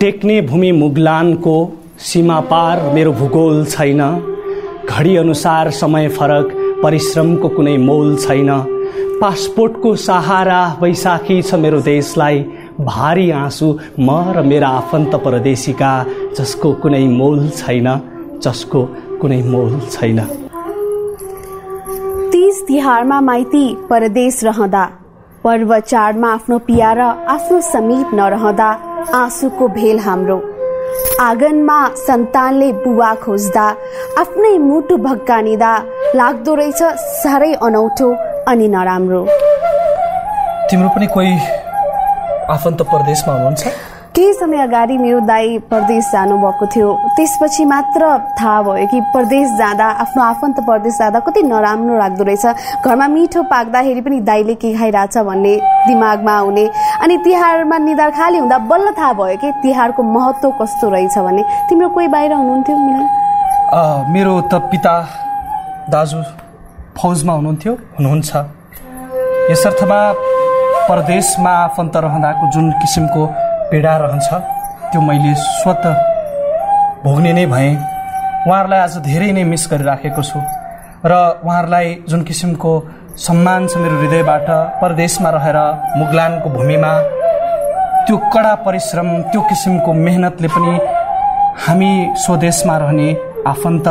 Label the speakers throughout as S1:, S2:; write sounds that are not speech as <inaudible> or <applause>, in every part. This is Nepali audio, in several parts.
S1: टेक्ने भूमि मुगलानको सीमा पार मेरो भूगोल छैन। घडी अनुसार समय फरक परिश्रमको कुनै मोल छैन। पासपोर्टको सहारा वैशाखी छ मेरो देशलाई। भारी आँसु म र मेरा आफन्त परदेशीका जसको कुनै मोल छैन जसको कुनै मोल छैन।
S2: तीज तिहारमा माइती परदेश रहँदा। पर्व चाडमा आफ्नो पिया र आफ्नो समीप नरहँदा। आँसुको भेल हाम्रो। आँगनमा सन्तानले बुवा खोज्दा आफ्नै मुटु भक्कानिँदा लाग्दो रहेछ साह्रै अनौठो अनि नराम्रो।
S3: तिम्रो पनि कोही आफन्त परदेशमा हुनुहुन्छ?
S2: केही समय अगाडि मेरो दाई परदेश जानुभएको थियो। त्यसपछि मात्र थाहा भयो कि परदेश जाँदा आफ्नो आफन्त परदेश जाँदा कति नराम्रो लाग्दो रहेछ। घरमा मिठो पाक्दाखेरि पनि दाईले के खाइरहेछ भन्ने दिमागमा आउने। अनि तिहारमा निधार खाली हुँदा बल्ल थाहा भयो कि तिहारको महत्व कस्तो रहेछ भन्ने तिम्रो कोही बाहिर हुनुहुन्थ्यो मिलन?
S3: मेरो त पिता दाजु फौजमा हुनुहुन्थ्यो। हुनुहुन्छ। यसर्थमा परदेशमा आफन्त रहँदाको जुन किसिमको पीडा रहन्छ। त्यो मैले स्वत भोग्ने नै भएँ। उहाँहरूलाई आज धेरै नै मिस गरिराखेको छु। र उहाँहरूलाई जुन किसिमको सम्मान छ मेरो हृदयबाट परदेशमा रहेर मुगलानको भूमिमा त्यो कडा परिश्रम त्यो किसिमको मेहनतले पनि हामी स्वदेशमा रहने आफन्त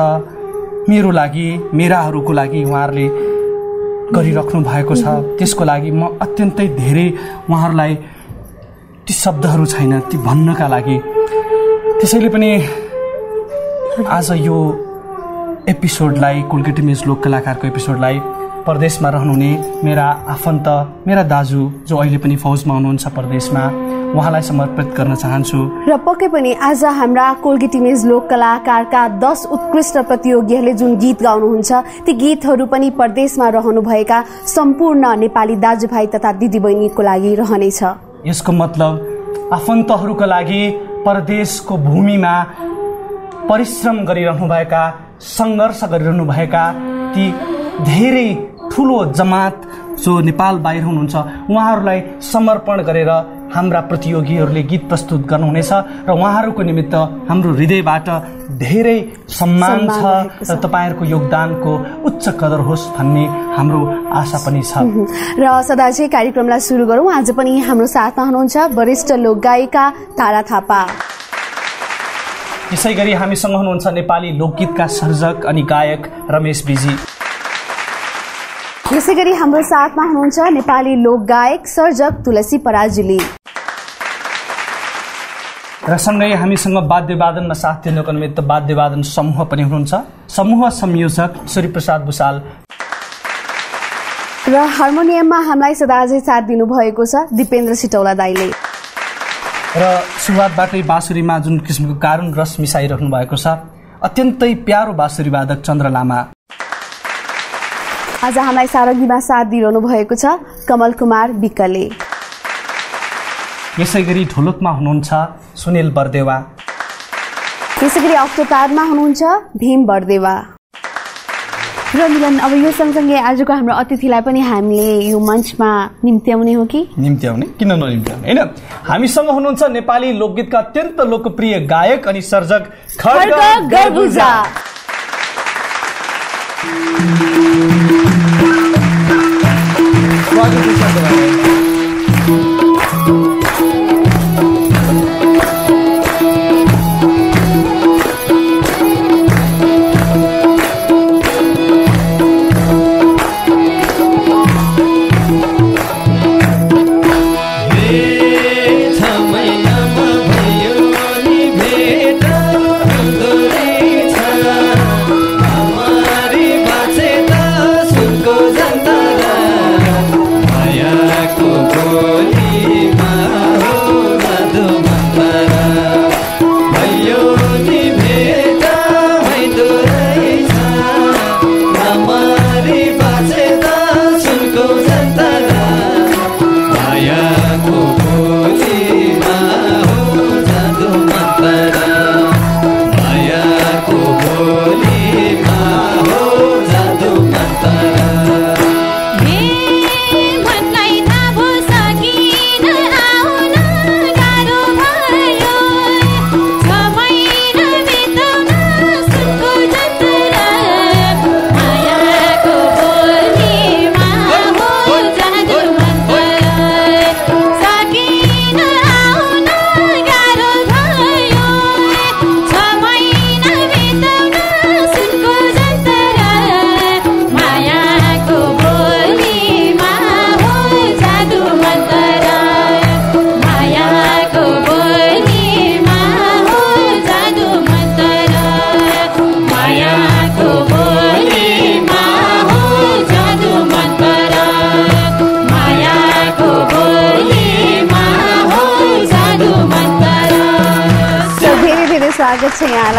S3: मेरो लागि मेराहरूको लागि उहाँहरूले गरिराख्नु भएको छ। त्यसको लागि म अत्यन्तै धेरै उहाँहरूलाई ती शब्दहरू छैन ती भन्नका लागि। त्यसैले पनि आज यो एपिसोडलाई कोलगेटी मेज लोक कलाकारको एपिसोडलाई परदेशमा रहनुहुने मेरा आफन्त मेरा दाजु जो अहिले पनि फौजमा हुनुहुन्छ परदेशमा उहाँलाई समर्पित गर्न चाहन्छु।
S2: र पक्कै पनि आज हाम्रा कोलगिटिमेज लोक कलाकारका दस उत्कृष्ट प्रतियोगीहरूले जुन गीत गाउनुहुन्छ ती गीतहरू पनि परदेशमा रहनुभएका सम्पूर्ण नेपाली दाजुभाइ तथा दिदीबहिनीको लागि रहनेछ।
S1: यसको मतलब आफन्तहरूका लागि परदेशको भूमिमा परिश्रम गरिरहनुभएका सङ्घर्ष गरिरहनुभएका ती धेरै ठुलो जमात जो नेपाल बाहिर हुनुहुन्छ उहाँहरूलाई समर्पण गरेर हाम्रा प्रतियोगीहरूले गीत प्रस्तुत गर्नुहुनेछ र उहाँहरूको निमित्त हाम्रो हृदयबाट धेरै सम्मान छ। र तपाईँहरूको योगदानको उच्च कदर होस् भन्ने हाम्रो आशा पनि छ।
S2: र सदा चाहिँ कार्यक्रमलाई सुरु गरौँ। आज पनि हाम्रो साथमा हुनुहुन्छ वरिष्ठ लोक गायिका तारा थापा।
S1: यसै गरी हामीसँग हुनुहुन्छ नेपाली लोकगीतका सर्जक अनि गायक रमेश बिजी
S2: यसै गरी हाम्रो साथमा हुनुहुन्छ नेपाली लोक गायक सर्जक तुलसी पराजुली
S1: र सँगै हामीसँग वाद्यवादनमा साथ दिनको निमित्त वाद्यवादन समूह पनि हुनुहुन्छ। समूह संयोजक सूर्यप्रसाद भूषाल।
S2: र हार्मोनियममा हामीलाई सदा अझै साथ दिनुभएको छ दिपेन्द्र सिटौला दाईले।
S1: र सुरुवातबाटै बाँसुरीमा जुन किसिमको कारुण रस मिसाइराख्नु भएको छ अत्यन्तै प्यारो बाँसुरी वादक चन्द्र लामा।
S2: आज हामीलाई सारङ्गीमा साथ दिइरहनु भएको छ कमल कुमार विकले
S1: यसै गरी ढोलकमा हुनुहुन्छ सुनिल बरदेवा।
S2: त्यसै गरी अक्टोपारमा हुनुहुन्छ भीम बर्देवा। र मिलन अब यो सँगसँगै आजको हाम्रो अतिथिलाई पनि हामीले यो मञ्चमा निम्त्याउने हो कि?
S1: निम्ति आउने किन ननिम्ति आउने होइन हामीसँग हुनुहुन्छ नेपाली लोकगीतका अत्यन्त लोकप्रिय गायक अनि सर्जक खड्ग
S2: खड्ग गर्बुजा
S1: स्वागत छ तपाईँलाई।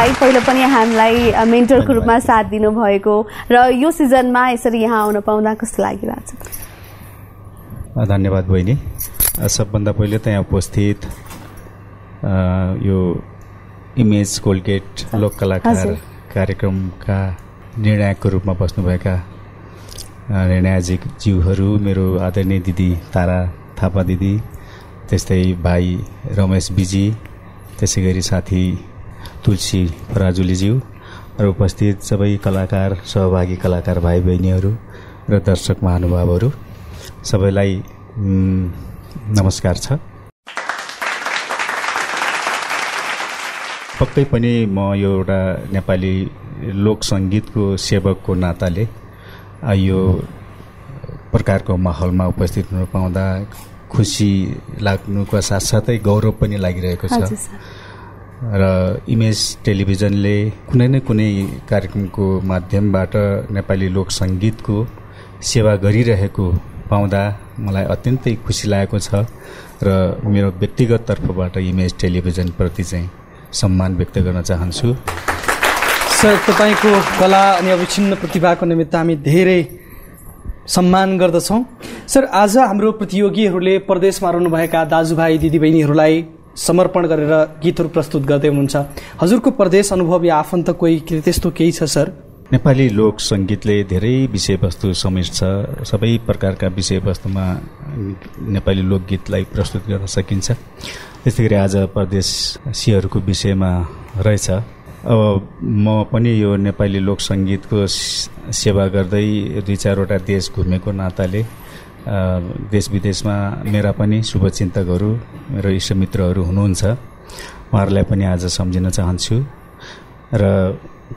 S2: यहाँलाई पहिलो पनि हामीलाई मेन्टरको रूपमा साथ दिनुभएको र यो सिजनमा यसरी यहाँ आउन पाउँदा कस्तो लागिरहेको छ
S4: धन्यवाद बहिनी। सबभन्दा पहिले त यहाँ उपस्थित यो इमेज कोलगेट लोक कलाकार कार्यक्रमका निर्णायकको रूपमा बस्नुभएका निर्णयाजी ज्यूहरू मेरो आदरणीय दिदी तारा थापा दिदी त्यस्तै भाइ रमेश बिजी त्यसै गरी साथी तुलसी फराजुलीज्यू र उपस्थित सबै कलाकार सहभागी कलाकार भाइ बहिनीहरू र दर्शक महानुभावहरू सबैलाई नमस्कार छ। पक्कै पनि म यो एउटा नेपाली लोक सङ्गीतको सेवकको नाताले यो प्रकारको माहौलमा उपस्थित हुन पाउँदा खुसी लाग्नुको साथसाथै गौरव पनि लागिरहेको छ। र इमेज टेलिभिजनले कुनै न कुनै कार्यक्रमको माध्यमबाट नेपाली लोक सङ्गीतको सेवा गरिरहेको पाउँदा मलाई अत्यन्तै खुसी लागेको छ र मेरो व्यक्तिगत तर्फबाट इमेज टेलिभिजनप्रति चाहिँ सम्मान व्यक्त गर्न चाहन्छु।
S3: सर तपाईँको कला अनि अविच्छिन्न प्रतिभाको निमित्त हामी धेरै सम्मान गर्दछौँ। सर आज हाम्रो प्रतियोगीहरूले प्रदेशमा रहनुभएका दाजुभाइ दिदीबहिनीहरूलाई समर्पण गरेर गीतहरू प्रस्तुत गर्दै हुनुहुन्छ। हजुरको प्रदेश अनुभव या आफन्त कोही त्यस्तो केही छ सर?
S4: नेपाली लोक सङ्गीतले धेरै विषयवस्तु समेट्छ। सबै प्रकारका विषयवस्तुमा नेपाली लोकगीतलाई प्रस्तुत गर्न सकिन्छ। त्यस्तै गरी आज परदेशीहरूको विषयमा रहेछ। अब म पनि यो नेपाली लोक सङ्गीतको सेवा गर्दै दुई चारवटा देश घुमेको नाताले देश विदेशमा मेरा पनि शुभचिन्तकहरू मेरो इष्टमित्रहरू हुनुहुन्छ। उहाँहरूलाई पनि आज सम्झिन चाहन्छु। र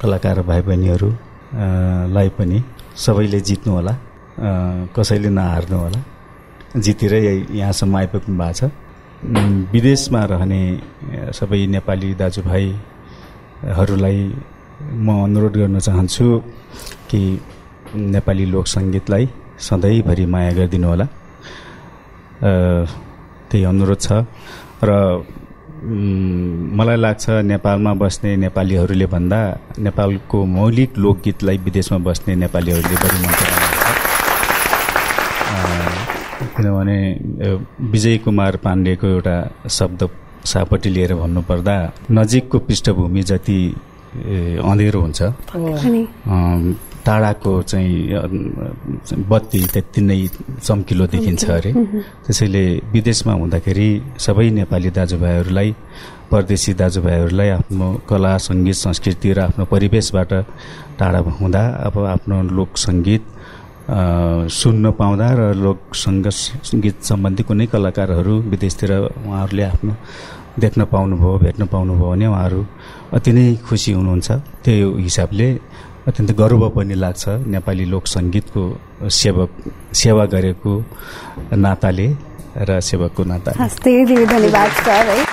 S4: कलाकार भाइ बहिनीहरूलाई पनि सबैले जित्नु होला कसैले नहार्नु होला जितेरै यहाँसम्म आइपुग्नु भएको छ। विदेशमा रहने सबै नेपाली दाजुभाइहरूलाई म अनुरोध गर्न चाहन्छु कि नेपाली लोक सङ्गीतलाई सधैँभरि माया गरिदिनु होला। त्यही अनुरोध छ। र मलाई लाग्छ नेपालमा बस्ने नेपालीहरूले भन्दा नेपालको मौलिक लोकगीतलाई विदेशमा बस्ने नेपालीहरूले बढी मन किनभने विजय कुमार पाण्डेको एउटा शब्द सापट्टि लिएर भन्नुपर्दा नजिकको पृष्ठभूमि जति अँधेरो हुन्छ। टाढाको चाहिँ बत्ती त्यति नै चम्किलो देखिन्छ अरे। त्यसैले विदेशमा हुँदाखेरि सबै नेपाली दाजुभाइहरूलाई परदेशी दाजुभाइहरूलाई आफ्नो कला सङ्गीत संस्कृति र आफ्नो परिवेशबाट टाढा हुँदा अब आफ्नो लोक सङ्गीत सुन्न पाउँदा र लोक सङ्गीत सम्बन्धी कुनै कलाकारहरू विदेशतिर उहाँहरूले आफ्नो देख्न पाउनुभयो भेट्न पाउनुभयो भने उहाँहरू अति नै खुसी हुनुहुन्छ। त्यो हिसाबले अत्यन्त गर्व पनि लाग्छ नेपाली लोक सङ्गीतको सेवक सेवा गरेको नाताले र सेवकको नाता
S2: धन्यवाद सर है।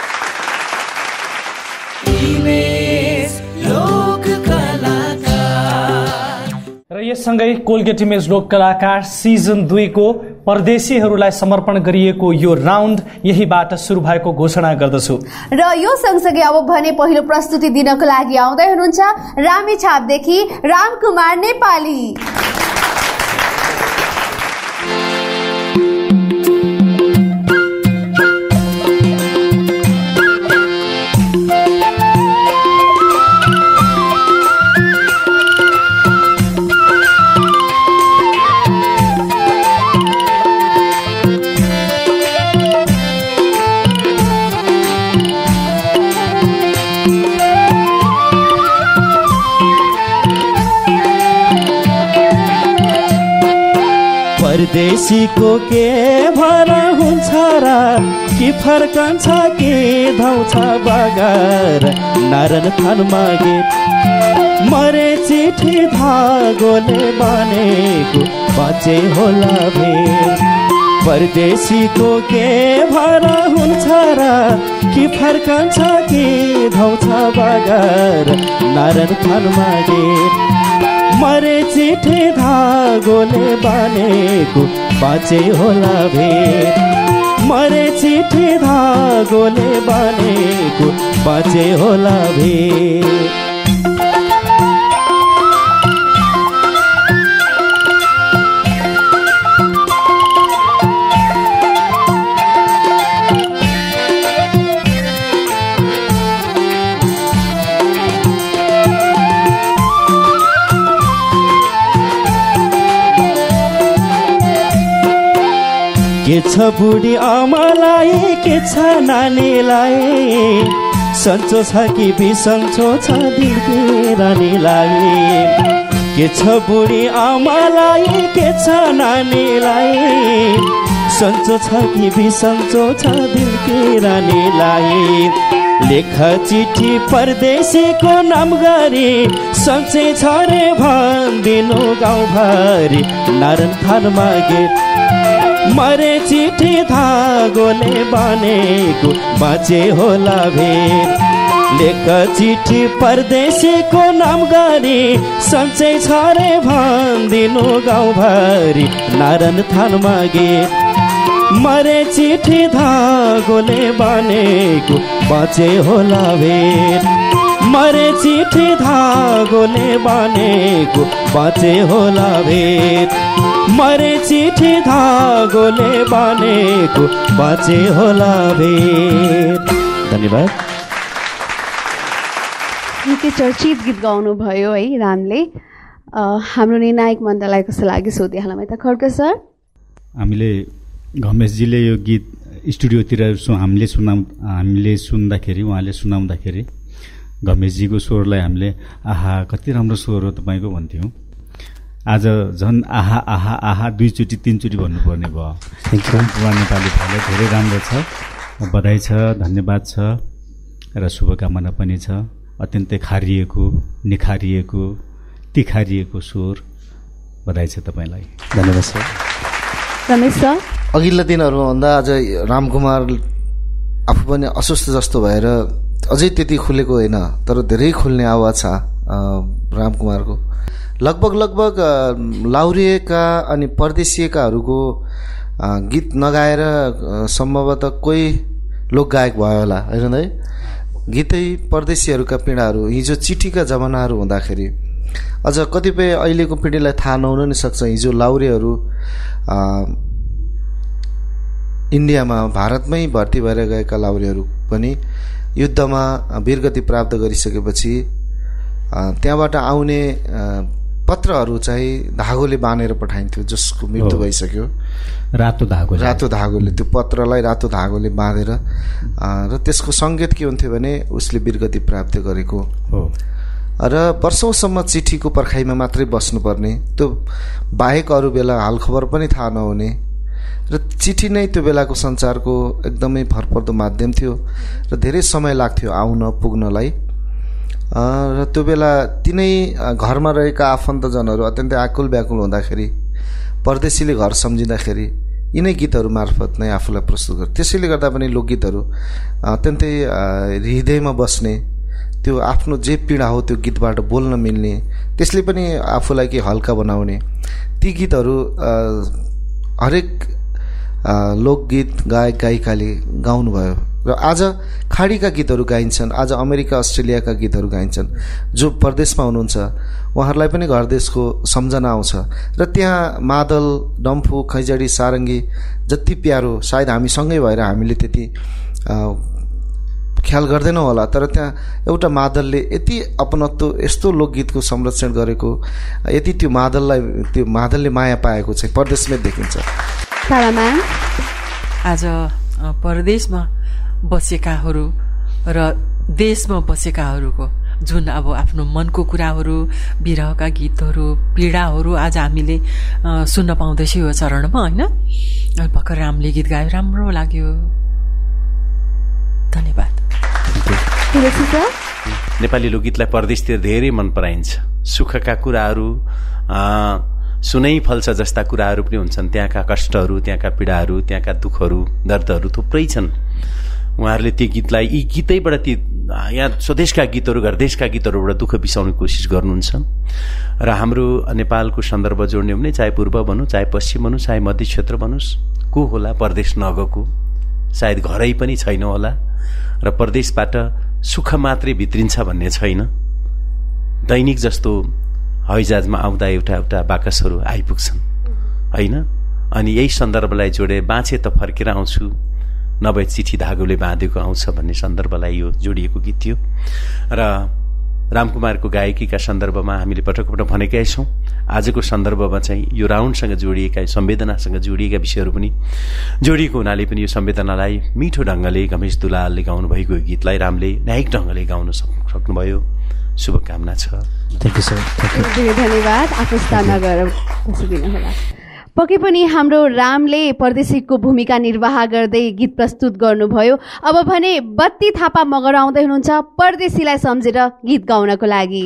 S1: यससँगै कोलगेट इमेज लोक कलाकार सिजन दुईको परदेशीहरूलाई समर्पण गरिएको यो राउन्ड यहीबाट सुरु भएको घोषणा गर्दछु।
S2: र यो सँगसँगै अब भने पहिलो प्रस्तुति दिनको लागि आउँदै हुनुहुन्छ रामी छापदेखि रामकुमार नेपाली।
S5: परदेशीको के भर हुन्छ र? कि फर्कन्छ कि धाउँछ बगर? नारायण थान मागे। मरे चिठी धागोले बनेको बाँचे होला भेट परदेशीको के भर हुन्छ र? कि फर्कन्छ कि धाउँछ बगर? नारायण थान मागे। मरे चिठे धागोले बानेको बाँचे होला भेट मरे चिठी धागोले बनेको बाँचे होला भे छ बुढी आमालाई के छ नानीलाई? सन्चो छ कि बिसन्चो छ दिलकी रानीलाई? के छ बुढी आमालाई के छ नानीलाई? सन्चो छ कि बिसन्चो छ दिलकी रानीलाई? लेख चिठी परदेशीको नाम गरी सन्चै छ रे भनिदिनु गाउँभरि। नारायण थानमा गेट मरे चिठी धागोले बनेको बाँचे होला भेट लेख चिठी परदेशीको नाम गरी सन्चै छ रे भनिदिनु गाउँभरि नारायण थानमा गेट मरे चिठी धागोले बनेको बाँचे होला भेट मरे चिठी धागोले बनेको बाँचे होला भेट मरे चिठी धागोले बनेको बाँचे होला भेट धन्यवाद।
S2: निकै चर्चित गीत गाउनुभयो है रामले। हाम्रो निर्णायक मण्डललाई कस्तो लाग्यो सोधिहालौँ त खड्क सर?
S4: हामीले घमेशजीले यो गीत स्टुडियोतिर हामीले सुना हामीले सुन्दाखेरि उहाँले सुनाउँदाखेरि घमेशजीको स्वरलाई हामीले आहा कति राम्रो स्वर हो तपाईँको भन्थ्यौँ। आज झन् आहा आहा आहा दुईचोटि तिनचोटि भन्नुपर्ने भयो। उहाँ नेपाली भाइलाई धेरै राम्रो छ बधाई छ धन्यवाद छ र शुभकामना पनि छ। अत्यन्तै खारिएको निखारिएको तिखारिएको स्वर बधाई छ तपाईँलाई।
S5: धन्यवाद सर।
S2: रमेश सर।
S6: अघिल्ला दिनहरूमा भन्दा आज रामकुमार आफू पनि अस्वस्थ जस्तो भएर अझै त्यति खुलेको होइन तर धेरै खुल्ने आवाज छ रामकुमारको लगभग लगभग लाउरिएका अनि परदेशिएकाहरूको गीत नगाएर सम्भवतः कोही लोकगायक भयो होला होइन है गीतै परदेशीहरूका पीडाहरू हिजो चिठीका जमानाहरू हुँदाखेरि। अझ कतिपय अहिलेको पिँढीलाई थाहा नहुन नि सक्छ हिजो लाउरेहरू इन्डियामा भारतमै भर्ती भएर गएका लाउरेहरू पनि युद्धमा वीरगति प्राप्त गरिसकेपछि त्यहाँबाट आउने पत्रहरू चाहिँ धागोले बाँधेर पठाइन्थ्यो जसको मृत्यु भइसक्यो।
S4: रातो धागो
S6: रातो धागोले त्यो पत्रलाई रातो धागोले बाँधेर र त्यसको सङ्केत के हुन्थ्यो भने उसले वीरगति प्राप्त गरेको। हो। र वर्षौँसम्म चिठीको पर्खाइमा मात्रै बस्नुपर्ने त्यो बाहेक अरू बेला हालखबर पनि थाहा नहुने र चिठी नै त्यो बेलाको सञ्चारको एकदमै भरपर्दो माध्यम थियो र धेरै समय लाग्थ्यो आउन पुग्नलाई। र त्यो बेला तिनै घरमा रहेका आफन्तजनहरू अत्यन्तै आकुल व्याकुल हुँदाखेरि परदेशीले घर सम्झिँदाखेरि यिनै गीतहरू मार्फत नै आफूलाई प्रस्तुत गर्छ त्यसैले गर्दा पनि लोकगीतहरू अत्यन्तै हृदयमा बस्ने त्यो आफ्नो जे पीडा हो त्यो गीतबाट बोल्न मिल्ने त्यसले पनि आफूलाई के हल्का बनाउने ती गीतहरू हरेक लोकगीत गायक गायिकाले गाउनुभयो। र आज खाडीका गीतहरू गाइन्छन् आज अमेरिका अस्ट्रेलियाका गीतहरू गाइन्छन्। जो परदेशमा हुनुहुन्छ उहाँहरूलाई पनि घर देशको सम्झना आउँछ। र त्यहाँ मादल डम्फु खैजडी सारङ्गी जति प्यारो सायद हामीसँगै भएर हामीले त्यति ख्याल गर्दैनौँ होला तर त्यहाँ एउटा मादलले यति अपनत्व यस्तो लोकगीतको संरक्षण गरेको यति त्यो मादललाई त्यो मादलले माया पाएको चाहिँ परदेशमै देखिन्छ।
S7: आज परदेशमा बसेकाहरू र देशमा बसेकाहरूको जुन अब आफ्नो मनको कुराहरू विरहका गीतहरू पीडाहरू आज हामीले सुन्न पाउँदैछौँ यो चरणमा होइन? भर्खर रामले गीत गायो राम्रो लाग्यो। धन्यवाद।
S8: नेपाली लोकगीतलाई परदेशतिर धेरै मन पराइन्छ। सुखका कुराहरू सुनै फल्छ जस्ता कुराहरू पनि हुन्छन्। त्यहाँका कष्टहरू त्यहाँका पीडाहरू त्यहाँका दुःखहरू दर्दहरू थुप्रै छन्। उहाँहरूले त्यो गीतलाई यी गीतैबाट ती यहाँ स्वदेशका गीतहरू घर देशका गीतहरूबाट दुःख बिसाउने कोसिस गर्नुहुन्छ। र हाम्रो नेपालको सन्दर्भ जोड्ने हो भने चाहे पूर्व भनौँ चाहे पश्चिम भनौँ चाहे मध्य क्षेत्र भनोस् को होला परदेश नगएको? सायद घरै पनि छैन होला। र परदेशबाट सुख मात्रै भित्रिन्छ भन्ने छैन। दैनिक जस्तो हवाईजहाजमा आउँदा एउटा एउटा बाकसहरू आइपुग्छन्। होइन? अनि यही सन्दर्भलाई जोडे बाँचे त फर्केर आउँछु नभए चिठी धागोले बाँधेको आउँछ भन्ने सन्दर्भलाई यो जोडिएको गीत थियो। र रामकुमारको गायकीका सन्दर्भमा हामीले पटक पटक भनेकै छौँ आजको सन्दर्भमा चाहिँ यो राउन्डसँग जोडिएका संवेदनासँग जोडिएका विषयहरू पनि जोडिएको हुनाले पनि यो संवेदनालाई मिठो ढङ्गले गमेश दुलालले गाउनु भएको गीतलाई रामले न्यायिक ढङ्गले गाउन सक् सक्नुभयो। शुभकामना छ।
S9: यू सर
S10: धन्यवाद। आफ्नो स्थानमा गएर पक्कै पनि हाम्रो रामले परदेशीको भूमिका निर्वाह गर्दै गीत प्रस्तुत गर्नुभयो। अब भने बत्ती थापा मगर आउँदै हुनुहुन्छ। परदेशीलाई सम्झेर गीत गाउनको लागि।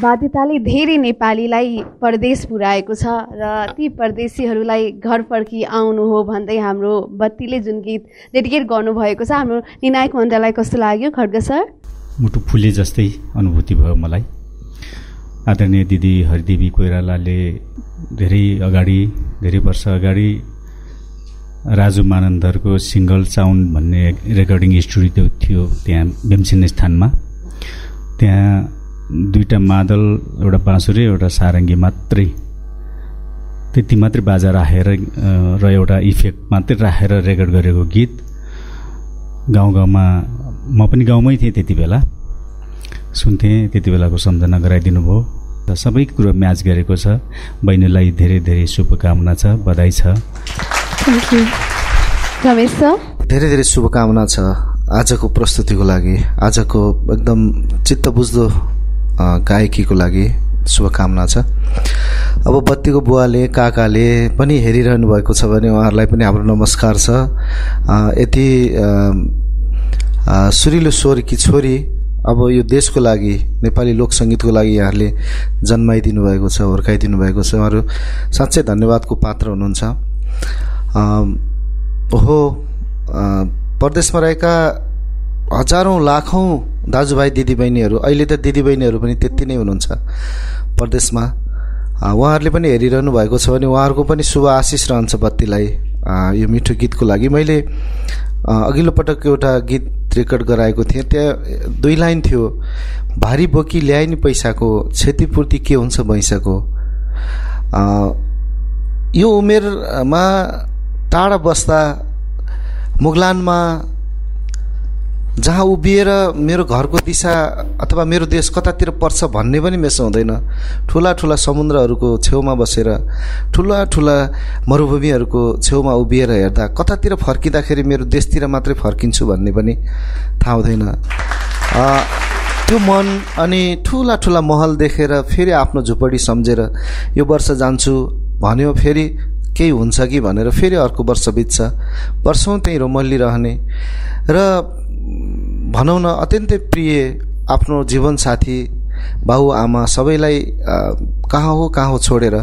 S2: बाध्यताले धेरै नेपालीलाई परदेश पुर्याएको छ र ती परदेशीहरूलाई घर फर्की आउनु हो भन्दै हाम्रो बत्तीले जुन गीत डेडिकेट गर्नुभएको छ हाम्रो निर्णायक मण्डललाई कस्तो लाग्यो खड्ग सर?
S4: मुटु फुले जस्तै अनुभूति भयो मलाई। आदरणीय दिदी हरिदेवी कोइरालाले धेरै अगाडि धेरै वर्ष अगाडि राजु मानन्दरको सिङ्गल साउन्ड भन्ने रेकर्डिङ स्टुडियो थियो त्यहाँ भीमसेन स्थानमा। त्यहाँ दुईवटा मादल एउटा बाँसुरी एउटा सारङ्गी मात्रै। त्यति मात्रै बाजा राखेर र एउटा इफेक्ट मात्रै राखेर रेकर्ड गरेको गीत। गाउँ गाउँमा म पनि गाउँमै थिएँ त्यति बेला। सुन्थेँ त्यति बेलाको सम्झना गराइदिनु भयो। र सबै कुरो म्याच गरेको छ। बहिनीलाई धेरै धेरै शुभकामना छ बधाई छ।
S6: धेरै धेरै शुभकामना छ आजको प्रस्तुतिको लागि। आजको एकदम चित्त बुझ्दो गायकीको लागि शुभकामना छ। अब बत्तीको बुवाले काकाले पनि हेरिरहनु भएको छ भने उहाँहरूलाई पनि हाम्रो नमस्कार छ। यति सुरिलो स्वरकी छोरी अब यो देशको लागि नेपाली लोक सङ्गीतको लागि यहाँहरूले जन्माइदिनु भएको छ हुर्काइदिनु भएको छ। उहाँहरू साँच्चै धन्यवादको पात्र हुनुहुन्छ। हो परदेशमा रहेका हजारौँ लाखौँ दाजुभाइ दिदीबहिनीहरू अहिले त दिदीबहिनीहरू पनि त्यति नै हुनुहुन्छ परदेशमा। उहाँहरूले पनि हेरिरहनु भएको छ भने उहाँहरूको पनि शुभ आशिष रहन्छ बत्तीलाई यो मिठो गीतको लागि। मैले अघिल्लो पटक एउटा गीत रेकर्ड गराएको थिएँ। त्यहाँ दुई लाइन थियो भारी बोकी ल्याए नि पैसाको क्षतिपूर्ति के हुन्छ भैँसाको? यो उमेरमा टाढा बस्दा मुगलानमा जहाँ उभिएर मेरो घरको दिशा अथवा मेरो देश कतातिर पर्छ भन्ने पनि मेसो हुँदैन। ठुला ठुला समुद्रहरूको छेउमा बसेर ठुला ठुला मरुभूमिहरूको छेउमा उभिएर हेर्दा कतातिर फर्किँदाखेरि मेरो देशतिर मात्रै फर्किन्छु भन्ने पनि थाहा हुँदैन। त्यो मन अनि ठुला ठुला महल देखेर फेरि आफ्नो झुपडी सम्झेर यो वर्ष जान्छु। भन्यो फेरि केही हुन्छ कि? भनेर फेरि अर्को वर्ष बित्छ। वर्षौँ त्यहीँ रोमल्ली रहने र भनौँ न अत्यन्तै प्रिय आफ्नो जीवनसाथी बाबुआमा सबैलाई कहाँ हो कहाँ हो छोडेर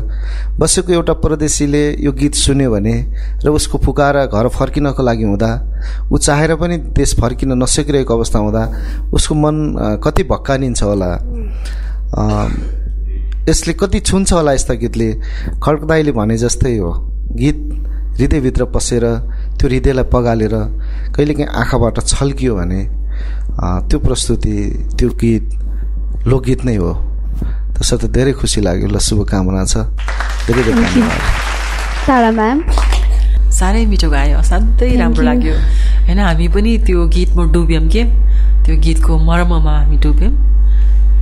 S6: बसेको एउटा परदेशीले यो गीत सुन्यो भने र उसको पुकारा घर फर्किनको लागि हुँदा ऊ चाहेर पनि देश फर्किन नसकिरहेको अवस्था हुँदा उसको मन कति भक्कानिन्छ होला। यसले कति छुन्छ होला यस्ता गीतले? खड्कदाईले भने जस्तै हो। गीत हृदयभित्र पसेर त्यो हृदयलाई पगालेर कहिलेकाहीँ आँखाबाट छल्कियो भने अ, त्यो प्रस्तुति त्यो गीत लोकगीत नै हो। त्यसर्थ धेरै खुसी लाग्यो। ल शुभकामना छ। धेरै धेरै
S2: म्याम
S7: साह्रै मिठो गायो। असाध्यै राम्रो लाग्यो। होइन हामी पनि त्यो गीतमा डुब्यौँ के? त्यो गीतको मर्ममा हामी डुब्यौँ।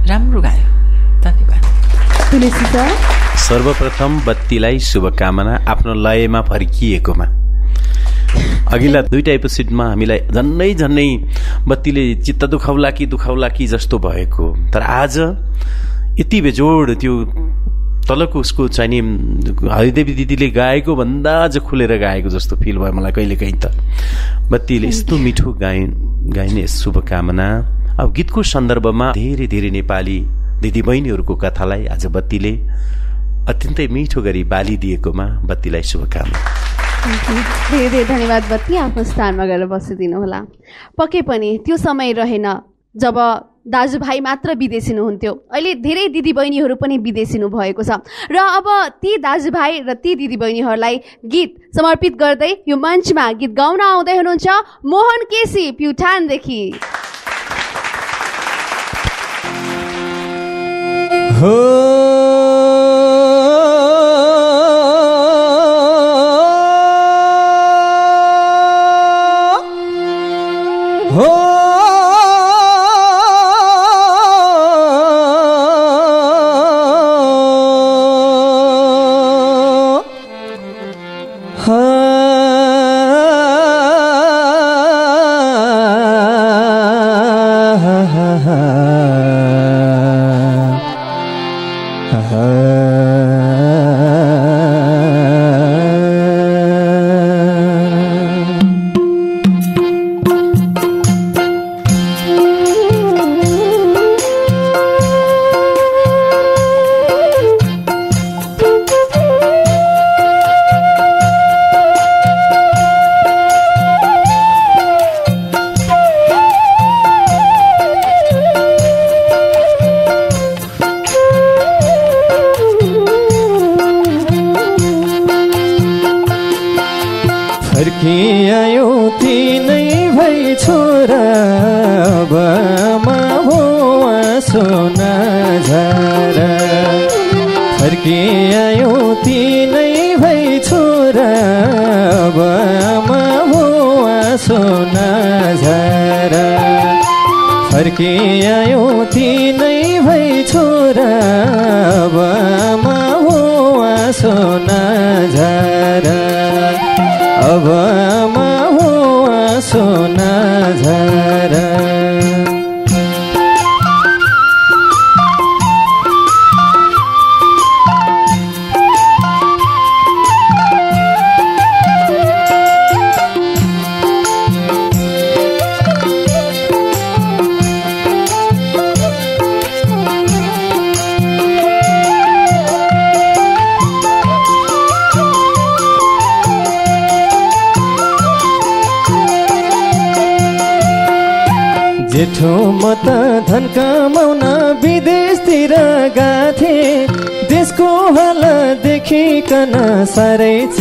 S7: राम्रो गायो। धन्यवाद।
S2: सर?
S8: सर्वप्रथम बत्तीलाई शुभकामना आफ्नो लयमा फर्किएकोमा। अघिल्ला दुईवटा एपिसोडमा हामीलाई झन्नै झन्नै बत्तीले चित्त दुखाउला कि दुखाउला कि जस्तो भएको। तर आज यति बेजोड त्यो तलको उसको चाहिने हरिदेवी दिदीले गाएको भन्दा अझ खुलेर गाएको जस्तो फिल भयो मलाई कहिलेकाहीँ त। बत्तीले यस्तो मिठो गाइ गाइने शुभकामना। अब गीतको सन्दर्भमा धेरै धेरै नेपाली दिदीबहिनीहरूको कथालाई आज बत्तीले अत्यन्तै मिठो गरी बालिदिएकोमा बत्तीलाई शुभकामना।
S2: धेरै धेरै धन्यवाद बत्ती आफ्नो स्थानमा गएर बसिदिनु होला पक्कै पनि त्यो समय रहेन जब दाजुभाइ मात्र विदेशिनु हुन्थ्यो अहिले धेरै दिदीबहिनीहरू पनि विदेशिनु भएको छ। र अब ती दाजुभाइ र ती दिदीबहिनीहरूलाई गीत समर्पित गर्दै यो मञ्चमा गीत गाउन आउँदै हुनुहुन्छ मोहन केसी प्युठानदेखि।
S3: हो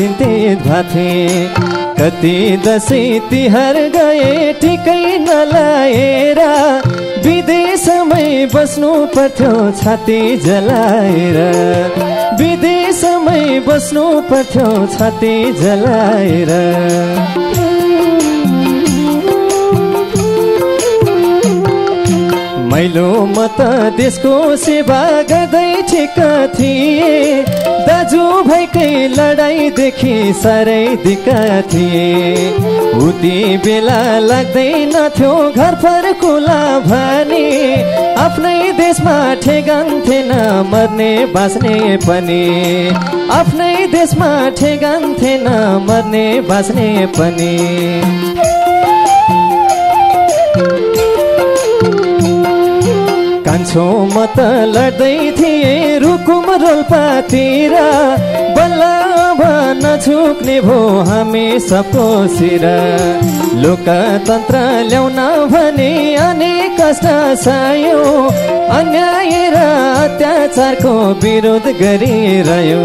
S11: चिन्तित भाथे कति दसैँ तिहार गए ठिकै नलाएर विदेशमै बस्नु पर्थ्यो छाती जलाएर। विदेशमै बस्नु पर्थ्यो छाती जलाएर। मैलो म त देशको सेवा गर्दै ठिक थिएँ। दाजु भाइकै लडाइँदेखि साह्रै दिक्क थिए। उति बेला लाग्दैनथ्यो घर फर्कुला भने आफ्नै देशमा ठेगान थिएन मर्ने बाँच्ने पनि। आफ्नै देशमा ठेगान थिएन मर्ने बाँच्ने पनि। कान्छो म त लड्दै थिएँ रुकुम रोल्पातिर। बल्ल नछुक्ने भो हामी शिर। लोकतन्त्र ल्याउन भने अनेक कष्ट सह्यो अन्याय र अत्याचारको विरोध गरिरह्यो।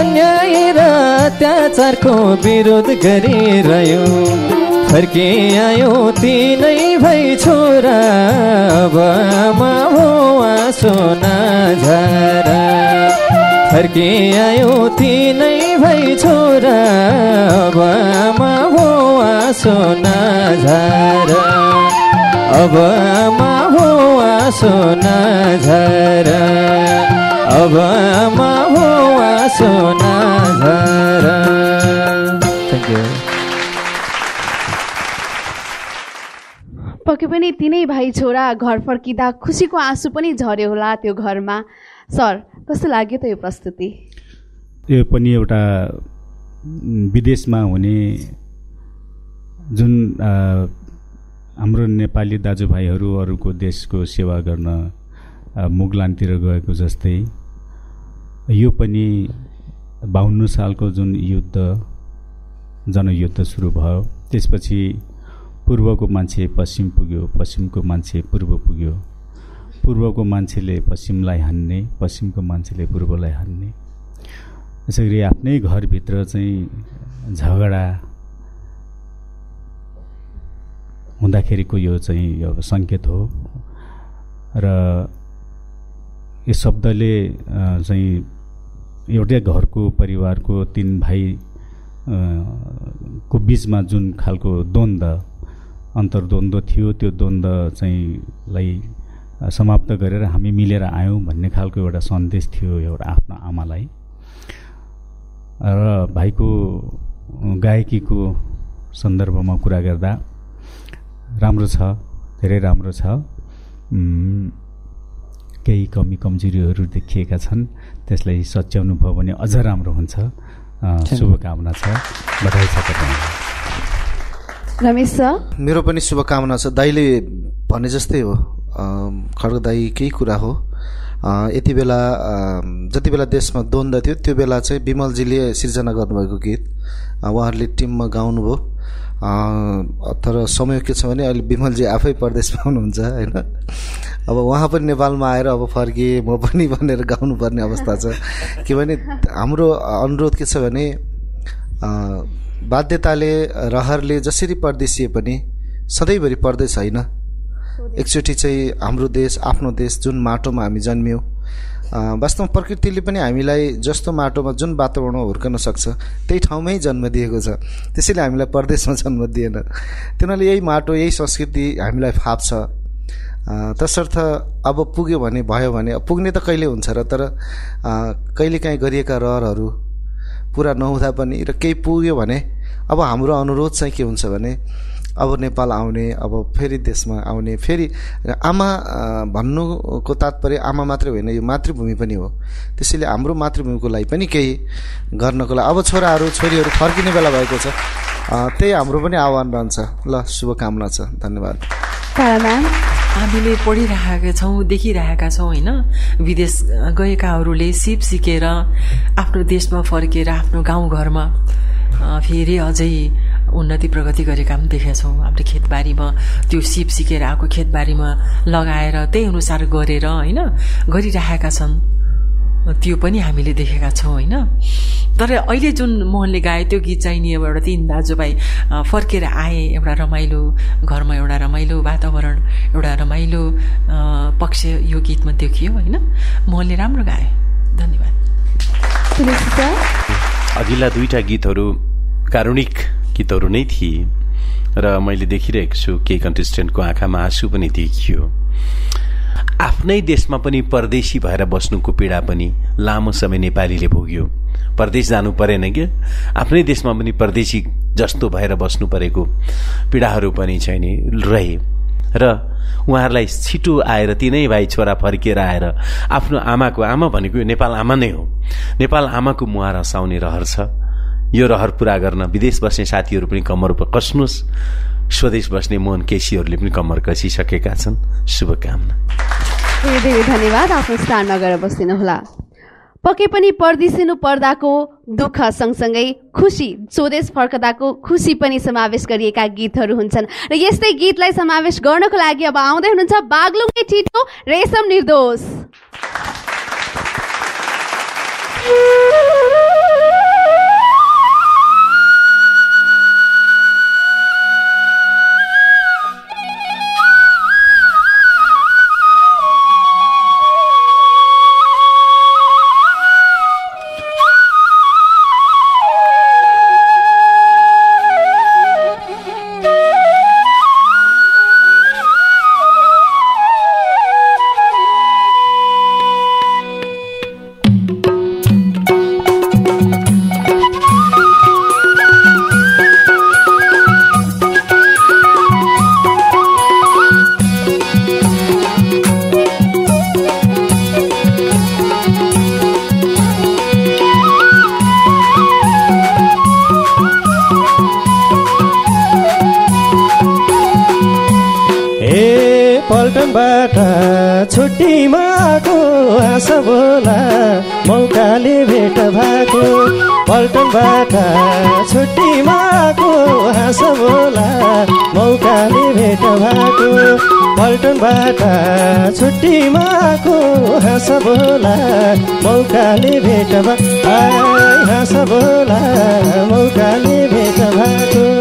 S11: अन्याय र अत्याचारको विरोध गरिरह्यो। फर्के आयो तिनै भई छोरा अब हो आँसो नझारा फर्के आयो तिनै भई छोरा अब हो आँसो नझारा अब हो आँसो नझारा अब हो आँसो नझारा थ्याङ्क यू
S2: पक्कै पनि तिनै भाइ छोरा घर फर्किँदा खुसीको आँसु पनि झऱ्यो होला त्यो घरमा। सर कस्तो लाग्यो त यो प्रस्तुति?
S4: यो पनि एउटा विदेशमा हुने जुन हाम्रो नेपाली दाजुभाइहरू अरूको देशको सेवा गर्न मुगलानतिर गएको जस्तै यो पनि बाहन्न सालको जुन युद्ध जनयुद्ध सुरु भयो। त्यसपछि पूर्वको मान्छे पश्चिम पुग्यो पश्चिमको मान्छे पूर्व पुग्यो। पूर्वको मान्छेले पश्चिमलाई हान्ने पश्चिमको मान्छेले पूर्वलाई हान्ने। यसै गरी आफ्नै घरभित्र चाहिँ झगडा हुँदाखेरिको यो चाहिँ यो सङ्केत हो। र यो शब्दले चाहिँ एउटै घरको परिवारको तिन भाइ को बिचमा जुन खालको द्वन्द्व अन्तर्द्वन्द्व थियो त्यो द्वन्द्व चाहिँ लाई अ, समाप्त गरेर हामी मिलेर आयौँ भन्ने खालको एउटा सन्देश थियो एउटा आफ्नो आमालाई। र भाइको गायकीको सन्दर्भमा कुरा गर्दा राम्रो छ धेरै राम्रो छ। केही कमी कमजोरीहरू देखिएका छन्। त्यसलाई सच्याउनु भयो भने अझ राम्रो हुन्छ। शुभकामना छ। बधाई छ तपाईँलाई।
S2: रमेश सर।
S6: मेरो पनि शुभकामना छ। दाईले भने जस्तै हो। खड्ग दाई केही कुरा हो। यति बेला जति बेला देशमा द्वन्द्व थियो त्यो बेला चाहिँ विमलजीले सिर्जना गर्नुभएको गीत उहाँहरूले टिममा गाउनुभयो। तर समय के छ भने अहिले विमलजी आफै परदेशमा हुनुहुन्छ होइन? अब उहाँ पनि नेपालमा आएर अब फर्किए म पनि भनेर गाउनुपर्ने अवस्था छ। किनभने हाम्रो अनुरोध के छ भने बाध्यताले रहरले जसरी परदेशिए पनि सधैँभरि परदेश होइन एकचोटि चाहिँ हाम्रो देश आफ्नो देश जुन माटोमा हामी जन्मियौँ वास्तवमा प्रकृतिले पनि हामीलाई जस्तो माटोमा जुन वातावरणमा हुर्कन सक्छ त्यही ठाउँमै जन्म दिएको छ। त्यसैले हामीलाई परदेशमा जन्म दिएन। तिनीहरूले यही माटो यही संस्कृति हामीलाई फाप्छ तसर्थ अब पुग्यो भने भयो भने पुग्ने त कहिले हुन्छ र तर कहिलेकाहीँ गरिएका रहरहरू पुरा नहुँदा पनि र केही पुग्यो भने अब हाम्रो अनुरोध चाहिँ के हुन्छ भने अब नेपाल आउने अब फेरि देशमा आउने फेरि आमा भन्नुको तात्पर्य आमा मात्रै होइन यो मातृभूमि पनि हो। त्यसैले हाम्रो मातृभूमिको लागि पनि केही गर्नको लागि अब छोराहरू छोरीहरू फर्किने बेला भएको छ। त्यही हाम्रो पनि आह्वान रहन्छ। ल शुभकामना छ। धन्यवाद।
S7: हामीले पढिरहेका छौँ देखिरहेका छौँ होइन? विदेश गएकाहरूले सिप सिकेर आफ्नो देशमा फर्केर आफ्नो गाउँघरमा फेरि अझै उन्नति प्रगति गरेका पनि देखेका छौँ। हाम्रो खेतबारीमा त्यो सिप सिकेर आएको खेतबारीमा लगाएर त्यही अनुसार गरेर होइन गरिरहेका छन्। त्यो पनि हामीले देखेका छौँ होइन? तर अहिले जुन मोहनले गाए त्यो गीत चाहिँ नि अब एउटा तिन दाजुभाइ फर्केर आए एउटा रमाइलो घरमा एउटा रमाइलो वातावरण एउटा रमाइलो पक्ष यो गीतमा देखियो होइन? मोहनले राम्रो गाए। धन्यवाद।
S8: अघिल्ला दुईटा गीतहरू कारुणिक गीतहरू नै थिए र मैले देखिरहेको छु केही कन्टेस्टेन्टको आँखामा आँसु पनि देखियो। आफ्नै देशमा पनि परदेशी भएर बस्नुको पीडा पनि लामो समय नेपालीले भोग्यो। परदेश जानु परेन क्या? आफ्नै देशमा पनि परदेशी जस्तो भएर बस्नु परेको पीडाहरू पनि छ नि रहे। र उहाँहरूलाई छिटो आएर तिनै भाइ छोरा फर्किएर आएर आफ्नो आमाको आमा भनेको यो नेपाल आमा नै हो। नेपाल आमाको मुहार हँसाउने रहर छ। यो रहर पुरा गर्न विदेश बस्ने साथीहरू पनि कम्मर कस्नुहोस्। स्वदेश बस्ने मोहन केसीहरूले पनि कम्मर कसिसकेका छन्। शुभकामना।
S2: धेरै धेरै धन्यवाद। आफ्नो स्थानमा गएर बसिदिनुहोला पक्कै पनि परदिसिनु पर्दाको दुःख सँगसँगै खुसी स्वदेश फर्कदाको खुसी पनि समावेश गरिएका गीतहरू हुन्छन्। र यस्तै गीतलाई समावेश गर्नको लागि अब आउँदै हुनुहुन्छ बागलुङकै टिटो रेशम निर्दोष।
S11: पल्टनबाट छुट्टीमा आएको आशा बोला मौकाले भेट भएको पल्टनबाट छुट्टीमा आएको हाँसा बोला मौकाले भेट भएको हाँसा बोला मौकाले भेट भएको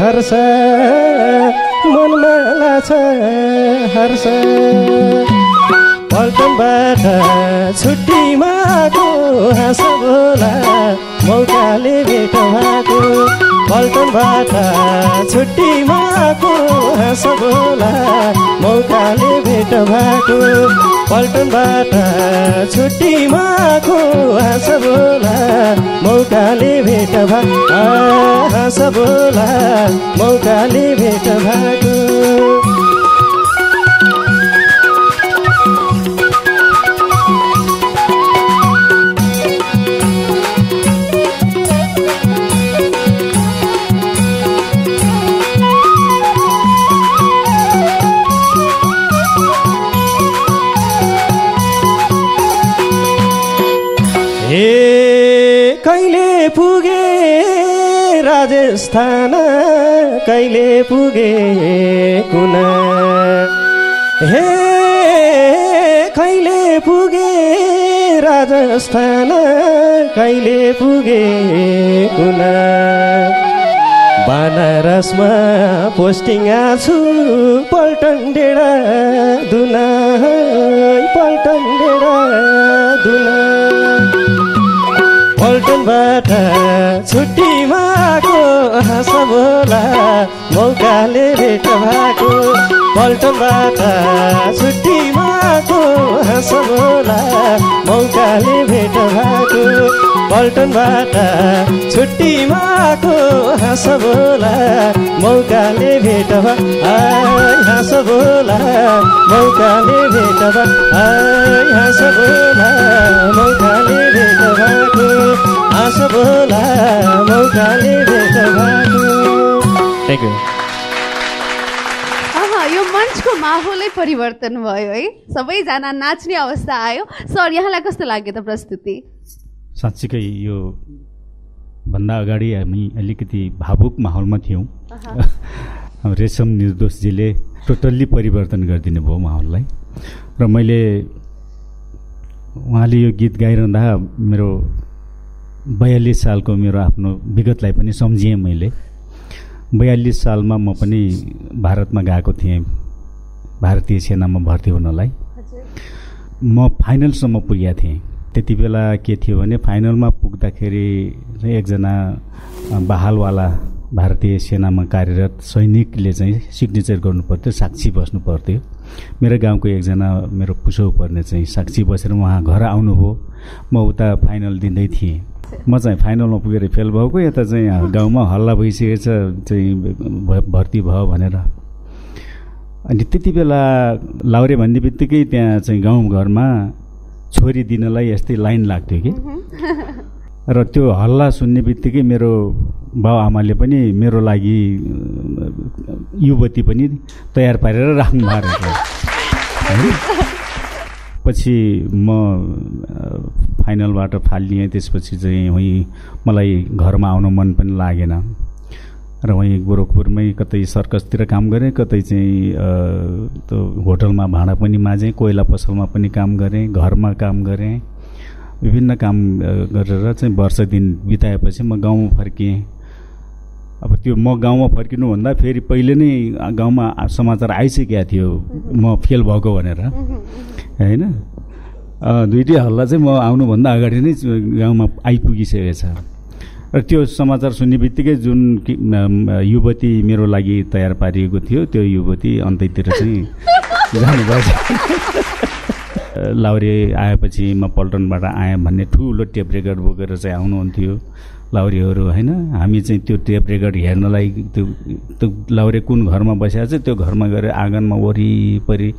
S11: हर्ष मनमा लाग्छ हर्ष। पल्टनबाट छुट्टीमा आएको हाँस बोला मौकाले भेट भएको पल्टनबाट छुट्टीमा आएको हाँस बोला मौकाले भेट भएको पल्टनबाट छुट्टीमा आएको हाँस बोला मौकाले भेट भा आ, हाँस बोला मौकाले भेट भएको। राजस्थान कहिले पुगे कुना? हे कहिले पुगे राजस्थान? कहिले पुगे कुना? बनारसमा पोस्टिङ छु पल्टन डेडा दुना पल्टन डेडा दुना। पल्टनबाट छुट्टीमा आएको हाँस बोला मौकाले भेट भएको। पल्टनबाट छुट्टीमा आएको हाँस बोला मौकाले भेट भएको। पल्टनबाट छुट्टीमा आएको हाँस बोला मौकाले भेट भा आइ हाँस बोला मौकाले भेट भा आइ हाँस बोला मौकाले भेट भएको हाँस बोला मौकाले भेट भएको थ्याङ्क यू
S2: अह, यो मञ्चको माहौलै परिवर्तन भयो है। सबैजना नाच्ने अवस्था आयो। सर यहाँलाई कस्तो लाग्यो त प्रस्तुति?
S4: साँच्चीकै यो भन्दा अगाडि हामी अलिकति भावुक माहौलमा थियौँ। <laughs> रेशम निर्दोषजीले टोटल्ली परिवर्तन गरिदिनु भयो माहौललाई। र मैले उहाँले यो गीत गाइरहँदा मेरो बयालिस सालको मेरो आफ्नो विगतलाई पनि सम्झिएँ मैले। बयालिस सालमा म पनि भारतमा गएको थिएँ भारतीय सेनामा भर्ती हुनलाई। म फाइनलसम्म पुगेको थिएँ। त्यति बेला के थियो भने फाइनलमा पुग्दाखेरि एकजना बहालवाला भारतीय सेनामा कार्यरत सैनिकले चाहिँ सिग्नेचर गर्नु पर्थ्यो साक्षी बस्नु पर्थ्यो मेरो गाउँको एकजना मेरो पुछौ पर्ने चाहिँ साक्षी बसेर उहाँ घर आउनुभयो। म उता फाइनल दिँदै थिएँ। म चाहिँ फाइनलमा पुगेर फेल भएको यता चाहिँ गाउँमा हल्ला भइसकेको छ चाहिँ भर्ती भयो भनेर। अनि त्यति बेला लाउरे भन्ने बित्तिकै त्यहाँ चाहिँ गाउँघरमा छोरी दिनलाई यस्तै लाइन लाग्थ्यो कि? <laughs> र त्यो हल्ला सुन्ने बित्तिकै मेरो बाउ आमाले पनि मेरो लागि युवती पनि तयार पारेर राख्नु भएको? पछि म फाइनलबाट फालिएँ त्यसपछि चाहिँ वहीँ मलाई घरमा आउन मन पनि लागेन। र वहीँ गोरखपुरमै कतै सर्कसतिर काम गरेँ कतै चाहिँ त्यो होटलमा भाँडा पनि माझेँ कोइला पसलमा पनि काम गरेँ घरमा काम गरेँ। विभिन्न काम गरेर चाहिँ वर्ष दिन बिताएपछि म गाउँमा फर्किएँ। अब त्यो म गाउँमा फर्किनुभन्दा फेरि पहिले नै गाउँमा समाचार आइसकेको थियो म फेल भएको भनेर। होइन? दुइटै हल्ला चाहिँ म आउनुभन्दा अगाडि नै गाउँमा आइपुगिसकेको छ। र त्यो समाचार सुन्ने बित्तिकै जुन युवती मेरो लागि तयार पारिएको थियो त्यो युवती अन्तैतिर चाहिँ <laughs> जानुभएछ लाउरे आएपछि म पल्टनबाट आएँ भन्ने ठुलो टेप रेकर्ड बोकेर चाहिँ आउनुहुन्थ्यो। लाउरेहरू होइन हामी चाहिँ त्यो टेप रेकर्ड हेर्नलाई त्यो त्यो लाउरे कुन घरमा बसेको छ त्यो घरमा गएर आँगनमा वरिपरि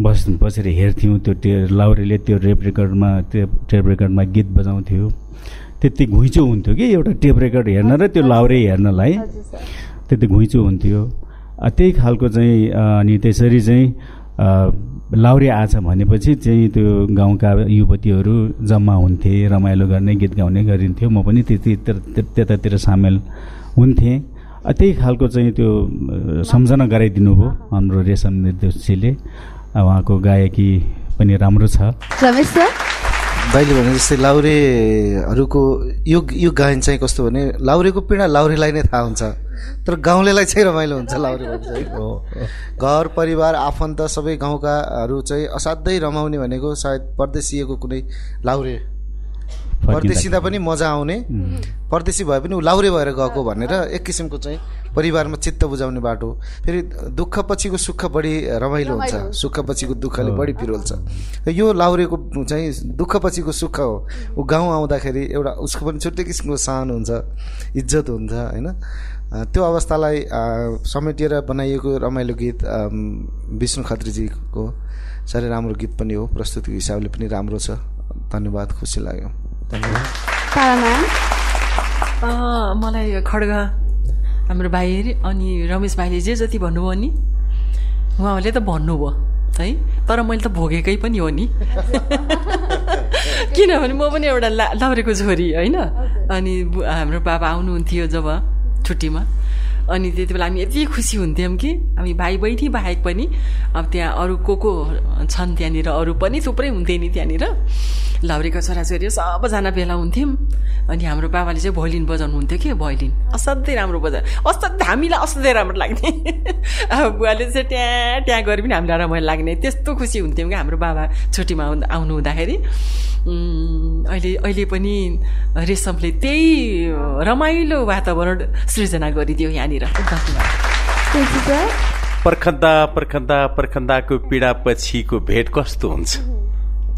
S4: बस बसेर हेर्थ्यौँ त्यो टे लाउरेले त्यो रेप रेकर्डमा त्यो टेप रेकर्डमा गीत बजाउँथ्यो। त्यति घुइँचो हुन्थ्यो कि एउटा टेप रेकर्ड हेर्न र त्यो लाउरे हेर्नलाई। त्यति घुइँचो हुन्थ्यो। त्यही खालको चाहिँ अनि त्यसरी चाहिँ लाउरे आछ भनेपछि चाहिँ त्यो गाउँका युवतीहरू जम्मा हुन्थे रमाइलो गर्ने गीत गाउने गरिन्थ्यो। म पनि त्यति त्य- त्यतातिर सामेल हुन्थेँ। त्यही खालको चाहिँ त्यो सम्झना गराइदिनु भयो हाम्रो रेशम निर्देशजीले। अ, उहाँको गायकी पनि राम्रो छ।
S2: रमेश सर?
S6: दाइले भने जस्तै लाउरेहरूको यो यो गायन चाहिँ कस्तो भने लाउरेको पीडा लाउरेलाई नै थाहा हुन्छ। तर गाउँलेलाई चाहिँ रमाइलो हुन्छ लाउरे चाहिँ घर परिवार आफन्त सबै गाउँकाहरू चाहिँ असाध्यै रमाउने भनेको सायद परदेशिएको कुनै लाउरे। परदेशिँदा पनि मजा आउने। परदेशी भए पनि ऊ लाउरे भएर गएको भनेर एक किसिमको चाहिँ परिवारमा चित्त बुझाउने बाटो। फेरि दुःख पछिको सुख बढी रमाइलो हुन्छ। सुख पछिको दुःखले बढी पिरोल्छ यो लाउरेको चाहिँ दुःख पछिको सुख हो। ऊ गाउँ आउँदाखेरि एउटा उसको पनि छुट्टै किसिमको सान हुन्छ इज्जत हुन्छ होइन? त्यो अवस्थालाई अ, समेटिएर बनाइएको रमाइलो गीत विष्णु खत्रीजीको साह्रै राम्रो गीत पनि हो। प्रस्तुतिको हिसाबले पनि राम्रो छ। धन्यवाद खुसी लाग्यो।
S7: मलाई खड्ग हाम्रो भाइ अनि रमेश भाइले जे जति भन्नुभयो नि उहाँहरूले त भन्नुभयो है? तर मैले त भोगेकै पनि हो नि। <laughs> किनभने म पनि एउटा ला लाउरेको छोरी होइन? अनि हाम्रो बाबा आउनुहुन्थ्यो जब छुट्टीमा। अनि त्यति बेला हामी यति खुसी हुन्थ्यौँ कि हामी भाइ बहिनी बाहेक पनि। अब त्यहाँ अरू को को छन् त्यहाँनिर? अरू पनि थुप्रै हुन्थे नि त्यहाँनिर। लाउरेको छोराछोरी सबजना भेला हुन्थ्यौँ। अनि हाम्रो बाबाले चाहिँ भोलिन बजाउनु हुन्थ्यो कि भोलिन। असाध्यै राम्रो बजा असाध्यै हामीलाई असाध्यै राम्रो लाग्ने। <laughs> अब बुवाले चाहिँ ट्याँ ट्याँ गरे पनि हामीलाई रमाइलो लाग्ने। त्यस्तो खुसी हुन्थ्यौँ कि हाम्रो बाबा छुट्टीमा आउनु हुँदाखेरि अहिले अहिले पनि रेशमले त्यही रमाइलो वातावरण सृजना गरिदियो यहाँनिर।
S2: सर
S8: पर्खँदा पर्खँदा पर्खँदाको पीडा पछिको भेट कस्तो हुन्छ?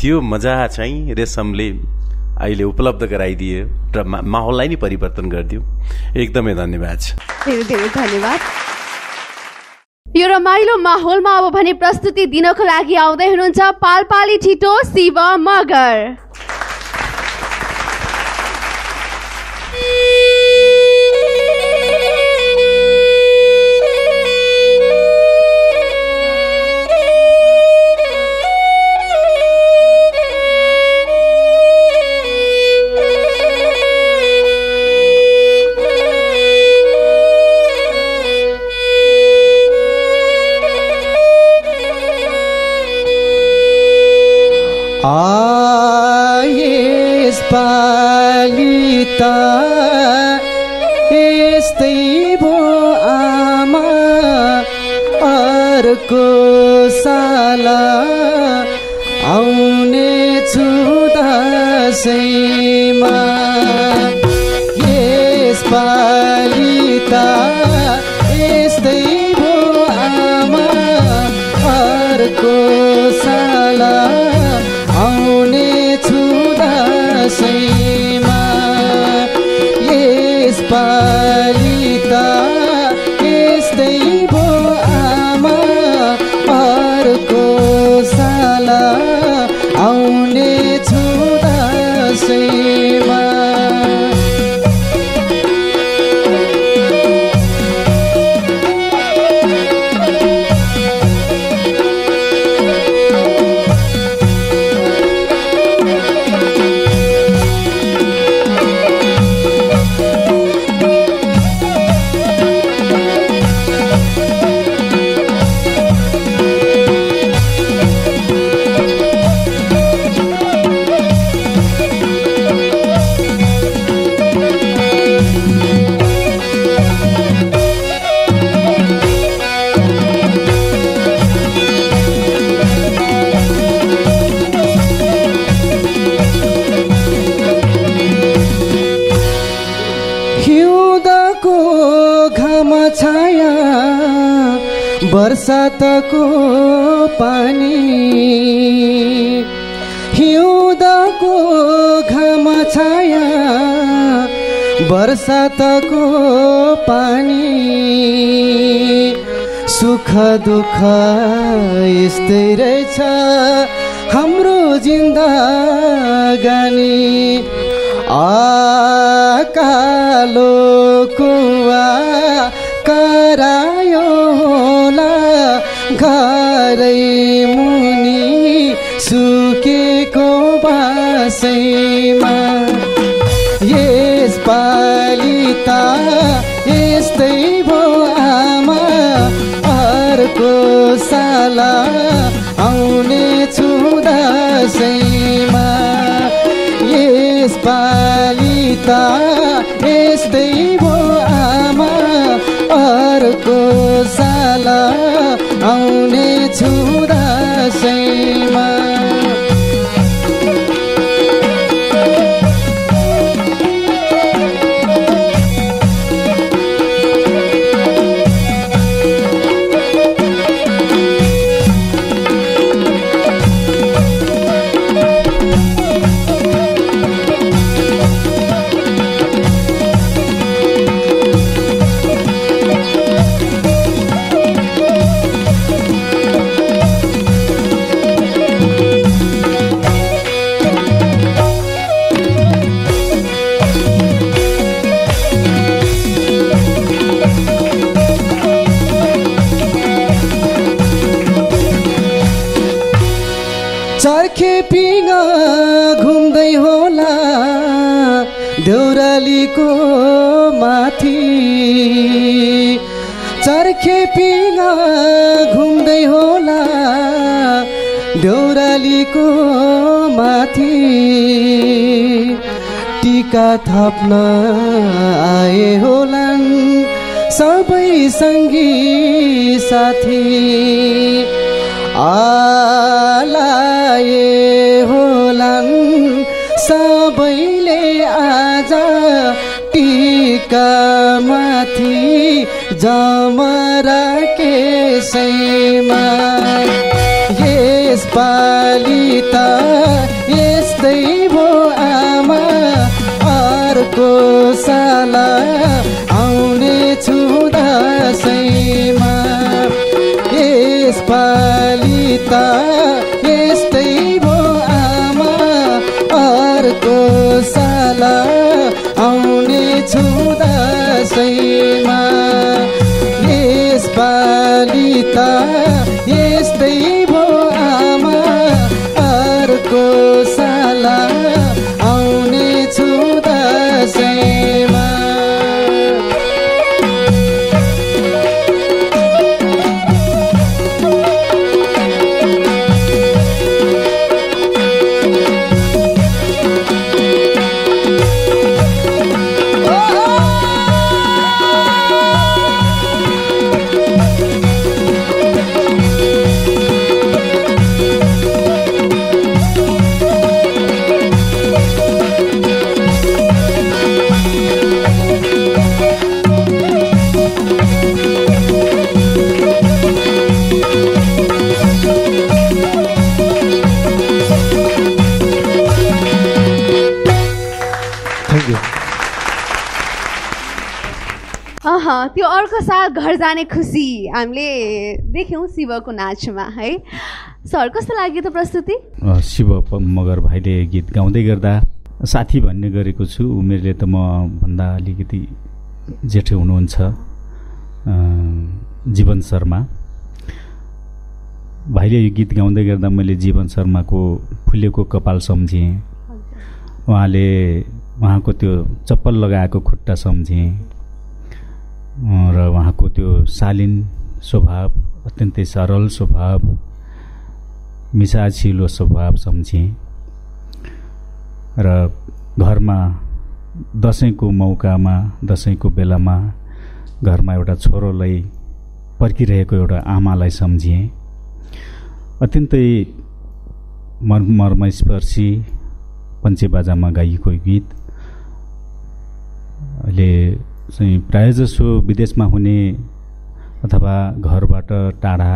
S8: त्यो मजा चाहिँ रेशमले अहिले उपलब्ध गराइदियो र माहौललाई नै परिवर्तन गरिदियो। एकदमै धन्यवाद।
S2: धेरै धेरै धन्यवाद। यो रमाइलो माहौलमा अब भने प्रस्तुति दिनको लागि आउँदै हुनुहुन्छ पालपाली छिटो शिव मगर।
S12: आयस पालि त यस्तै भो आमा अर्को साला आउने छु दसैँमा बर्सातको पानी हिउँदको घाम छाया बर्सातको पानी। सुख दुःख यस्तै रहेछ हाम्रो जिन्दगानी। आकालो कुवा करायो आउने छु देउरालीको माथि टिका थप्न आए होलान् सबै सङ्गी साथी। आलाए होलान् सबैले आज टिका माथि जमरा केसैमा यसपालि त यस्तै भो आमा अर्को साला आउने छु दसैँमा। यसपालि त यस्तै भो आमा अर्को साला। साल
S2: घर जाने खुसी हामीले देख्यौँ शिवको नाचमा है? सर कस्तो लाग्यो त प्रस्तुति?
S4: शिव मगर भाइले गीत गाउँदै गर्दा साथी भन्ने गरेको छु। उमेरले त म भन्दा अलिकति जेठे हुनुहुन्छ जीवन शर्मा। भाइले यो गीत गाउँदै गर्दा मैले जीवन शर्माको फुलेको कपाल सम्झेँ। उहाँले उहाँको त्यो चप्पल लगाएको खुट्टा सम्झेँ। र उहाँको त्यो शालीन स्वभाव अत्यन्तै सरल स्वभाव मिसाचिलो स्वभाव सम्झेँ। र घरमा दसैँको मौकामा दसैँको बेलामा घरमा एउटा छोरोलाई पर्खिरहेको एउटा आमालाई सम्झेँ। अत्यन्तै मर मर्मस्पर्शी पञ्चेबाजामा गाइएको गीत। अहिले चाहिँ प्रायःजसो विदेशमा हुने अथवा घरबाट टाढा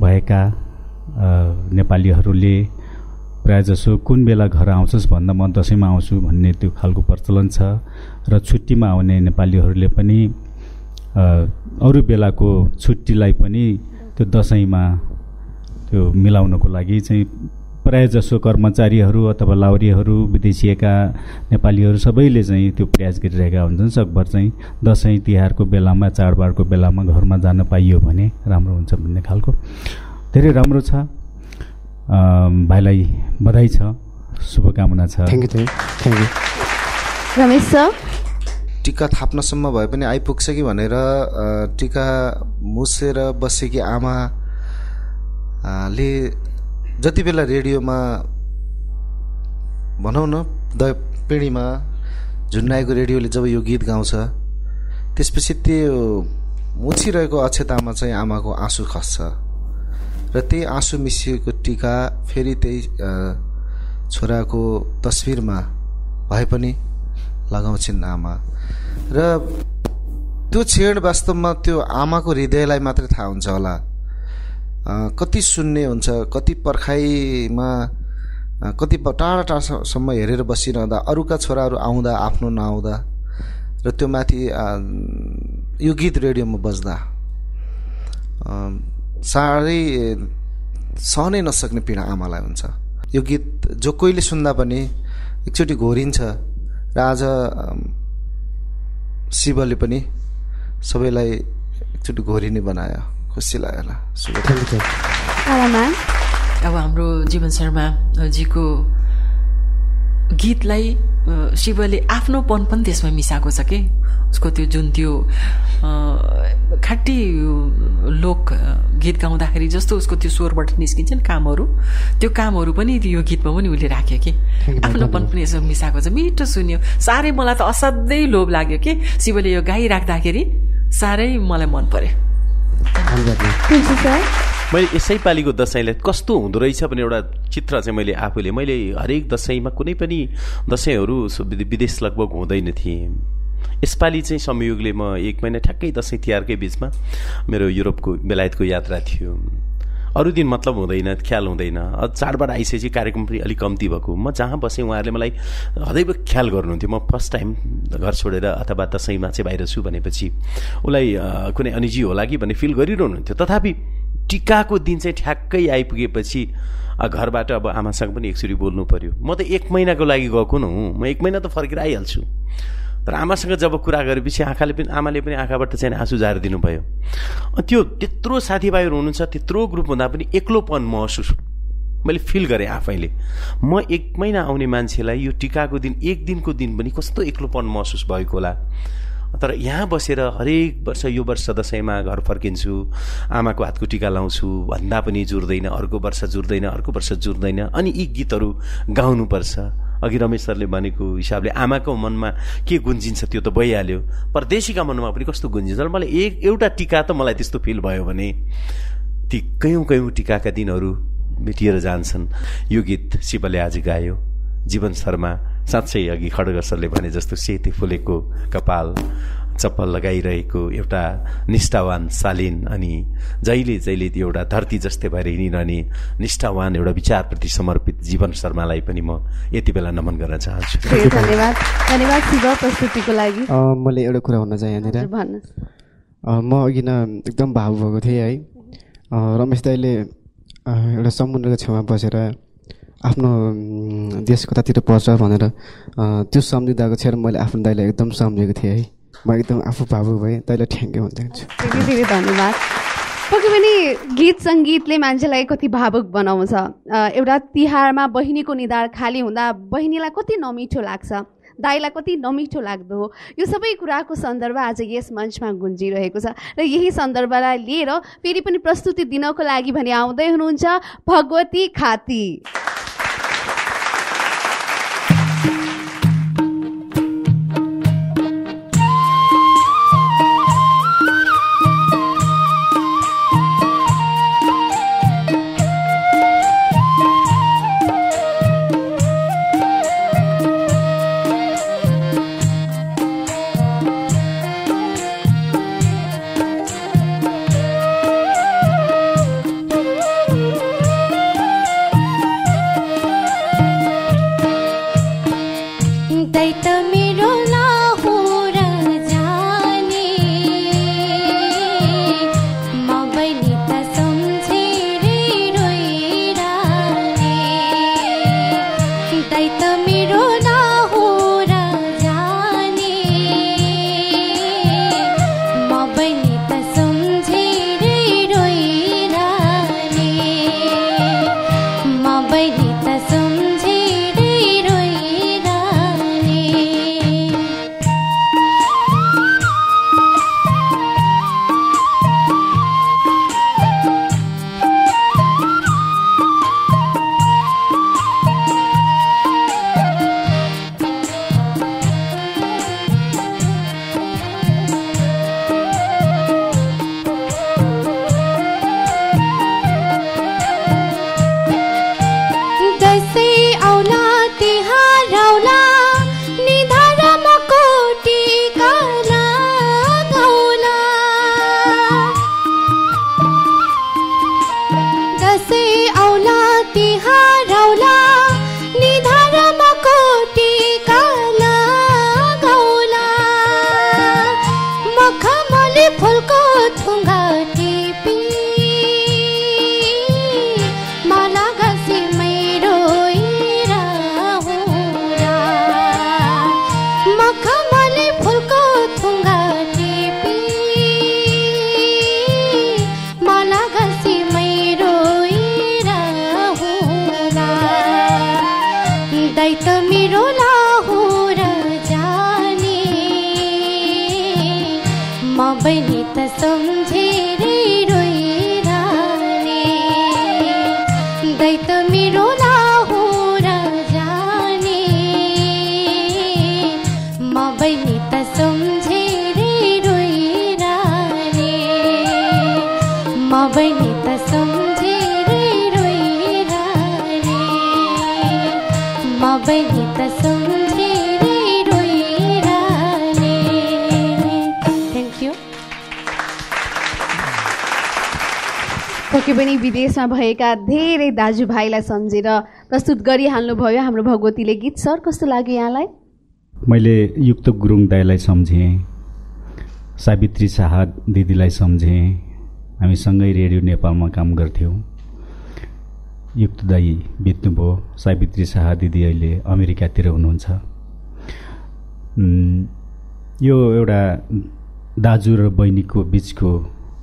S4: भएका नेपालीहरूले प्रायःजसो कुन बेला घर आउँछस् भन्दा म दसैँमा आउँछु भन्ने त्यो खालको प्रचलन छ र छुट्टीमा आउने नेपालीहरूले पनि अरू बेलाको छुट्टीलाई पनि त्यो दसैँमा त्यो मिलाउनको लागि चाहिँ प्रायःजसो कर्मचारीहरू अथवा लाउरीहरू विदेशिएका नेपालीहरू सबैले चाहिँ त्यो प्रयास गरिरहेका हुन्छन्। सकभर चाहिँ दसैँ तिहारको बेलामा चाडबाडको बेलामा घरमा जान पाइयो भने राम्रो हुन्छ भन्ने खालको। धेरै राम्रो छ। भाइलाई बधाई छ। शुभकामना छ।
S13: Thank you thank you
S2: Ramesh sir.
S6: टिका थाप्नसम्म भए पनि आइपुग्छ कि भनेर टिका मुसेर बसेकी आमा अ, ले जति बेला रेडियोमा भनौँ न द पिँढीमा झुन्डाएको रेडियोले जब यो गीत गाउँछ त्यसपछि त्यो मुछिरहेको अक्षतामा चाहिँ आमाको आँसु खस्छ। र त्यही आँसु मिसिएको टिका फेरि त्यही छोराको तस्विरमा भए पनि लगाउँछिन् आमा। र त्यो क्षण वास्तवमा त्यो आमाको हृदयलाई मात्रै थाहा हुन्छ होला। कति सुन्ने हुन्छ कति पर्खाइमा कति टाढा टाढासम्म हेरेर बसिरहँदा अरूका छोराहरू आउँदा आफ्नो नआउँदा र त्यो माथि यो गीत रेडियोमा बज्दा साह्रै सहनै नसक्ने पीडा आमालाई हुन्छ। यो गीत जो कोहीले सुन्दा पनि एकचोटि घोरिन्छ र आज शिवले पनि सबैलाई एकचोटि घोरिने बनायो। खुसी
S2: आरामान
S7: अब हाम्रो जीवन शर्माजीको गीतलाई शिवले आफ्नोपन पनि त्यसमा मिसाएको छ कि? उसको त्यो जुन त्यो खाटी लोक गीत गाउँदाखेरि जस्तो उसको त्यो स्वरबाट निस्किन्छ नि कामहरू त्यो कामहरू पनि यो गीतमा पनि उसले राख्यो कि? आफ्नोपन पनि यसो मिसाएको छ। मिठो सुन्यो। साह्रै मलाई त असाध्यै लोभ लाग्यो कि? शिवले यो गाइराख्दाखेरि साह्रै मलाई मन पर्यो।
S8: मैले यसै पालिको दसैँलाई कस्तो हुँदो रहेछ भने एउटा चित्र चाहिँ मैले आफूले मैले हरेक दसैँमा कुनै पनि दसैँहरू विदेश लगभग हुँदैन थिएँ। यसपालि चाहिँ संयोगले म एक महिना ठ्याक्कै दसैँ तिहारकै बिचमा मेरो युरोपको बेलायतको यात्रा थियो। अरू दिन मतलब हुँदैन ख्याल हुँदैन। चाडबाड आइसकेपछि कार्यक्रम पनि अलिक कम्ती भएको। म जहाँ बसेँ उहाँहरूले मलाई हदैव ख्याल गर्नुहुन्थ्यो। म फर्स्ट टाइम घर छोडेर अथवा दसैँमा चाहिँ बाहिर छु भनेपछि उसलाई कुनै अनिजी होला कि भन्ने फिल गरिरहनुहुन्थ्यो। तथापि टिकाको दिन चाहिँ ठ्याक्कै आइपुगेपछि घरबाट अब आमासँग पनि एकचोटि बोल्नु पर्यो। म त एक महिनाको लागि गएको न हुँ। म एक महिना त फर्केर आइहाल्छु तर आमासँग जब कुरा गरेपछि आँखाले पनि आमाले पनि आँखाबाट चाहिँ आँसु झारिदिनु भयो। त्यो त्यत्रो साथीभाइहरू हुनुहुन्छ त्यत्रो ग्रुप हुँदा पनि एक्लोपन महसुस मैले फिल गरेँ आफैले। म एक महिना आउने मान्छेलाई यो टिकाको दिन एक दिनको दिन पनि कस्तो एक्लोपन महसुस भएको होला। तर यहाँ बसेर हरेक वर्ष यो वर्ष दसैँमा घर फर्किन्छु आमाको हातको टिका लाउँछु भन्दा पनि जुर्दैन अर्को वर्ष जुर्दैन अर्को वर्ष जुर्दैन अनि यी गीतहरू गाउनुपर्छ। अघि रमेश सरले भनेको हिसाबले आमाको मनमा के गुन्जिन्छ त्यो त भइहाल्यो। परदेशीका मनमा पनि कस्तो गुन्जिन्छ? मलाई एक एउटा टिका त मलाई त्यस्तो फिल भयो भने ती कयौँ कयौँ टिकाका दिनहरू मेटिएर जान्छन्। यो गीत शिवले आज गायो। जीवन शर्मा साँच्चै अघि खड्ग सरले भने जस्तो सेते फुलेको कपाल। चप्पल लगाइरहेको एउटा निष्ठावान शालीन अनि जहिले जहिले त्यो एउटा धरती जस्तै भएर हिँडिरहने निष्ठावान एउटा विचारप्रति समर्पित जीवन शर्मालाई पनि म यति बेला नमन गर्न चाहन्छु। <laughs>
S2: धेरै धन्यवाद। धन्यवाद शिव प्रस्तुतिको लागि।
S5: अ, मैले एउटा कुरा भन्न चाहेँ यहाँनिर। म अघि न एकदम भावुक भएको थिएँ है। अ, रमेश दाईले एउटा समुद्रको छेउमा बसेर आफ्नो देश कतातिर पर्छ भनेर अ, त्यो सम्झिँदाको छेर मैले आफ्नो दाईलाई एकदम सम्झेको थिएँ है। म एकदम आफू भावुक भएँ दाईलाई ठ्याङ्कै चाहन्छु
S2: धेरै धेरै धन्यवाद पक्कै पनि गीत सङ्गीतले मान्छेलाई कति भावुक बनाउँछ? एउटा तिहारमा बहिनीको निधार खाली हुँदा बहिनीलाई कति नमिठो लाग्छ? दाईलाई कति नमिठो लाग्दो? हो यो सबै कुराको सन्दर्भ आज यस मञ्चमा गुन्जिरहेको छ। र यही सन्दर्भलाई लिएर फेरि पनि प्रस्तुति दिनको लागि भने आउँदै हुनुहुन्छ भगवती खाती। भएका धेरै दाजुभाइलाई सम्झेर प्रस्तुत गरिहाल्नुभयो। हाम्रो भगवतीले गीत सर कस्तो लाग्यो यहाँलाई?
S4: मैले युक्त गुरुङ दाईलाई सम्झेँ सावित्री शाह दिदीलाई सम्झेँ हामी सँगै रेडियो नेपालमा काम गर्थ्यौँ। युक्त दाई बित्नुभयो सावित्री शाह दिदी अहिले अमेरिकातिर हुनुहुन्छ। यो एउटा दाजु र बहिनीको बिचको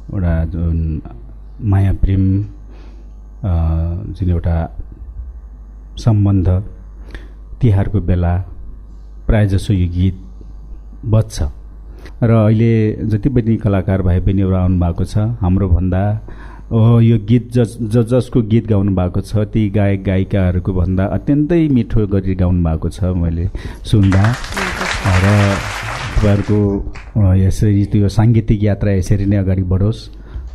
S4: एउटा जुन माया प्रेम जुन एउटा सम्बन्ध तिहारको बेला प्रायःजसो यो गीत बज्छ। र अहिले जति पनि कलाकार भाइ बहिनीहरू आउनु भएको छ हाम्रो भन्दा यो गीत ज जसको गीत गाउनु भएको छ ती गायक गायिकाहरूको भन्दा अत्यन्तै मिठो गरी गाउनु भएको छ मैले सुन्दा। र तपाईँहरूको यसरी त्यो साङ्गीतिक यात्रा यसरी नै अगाडि बढोस्।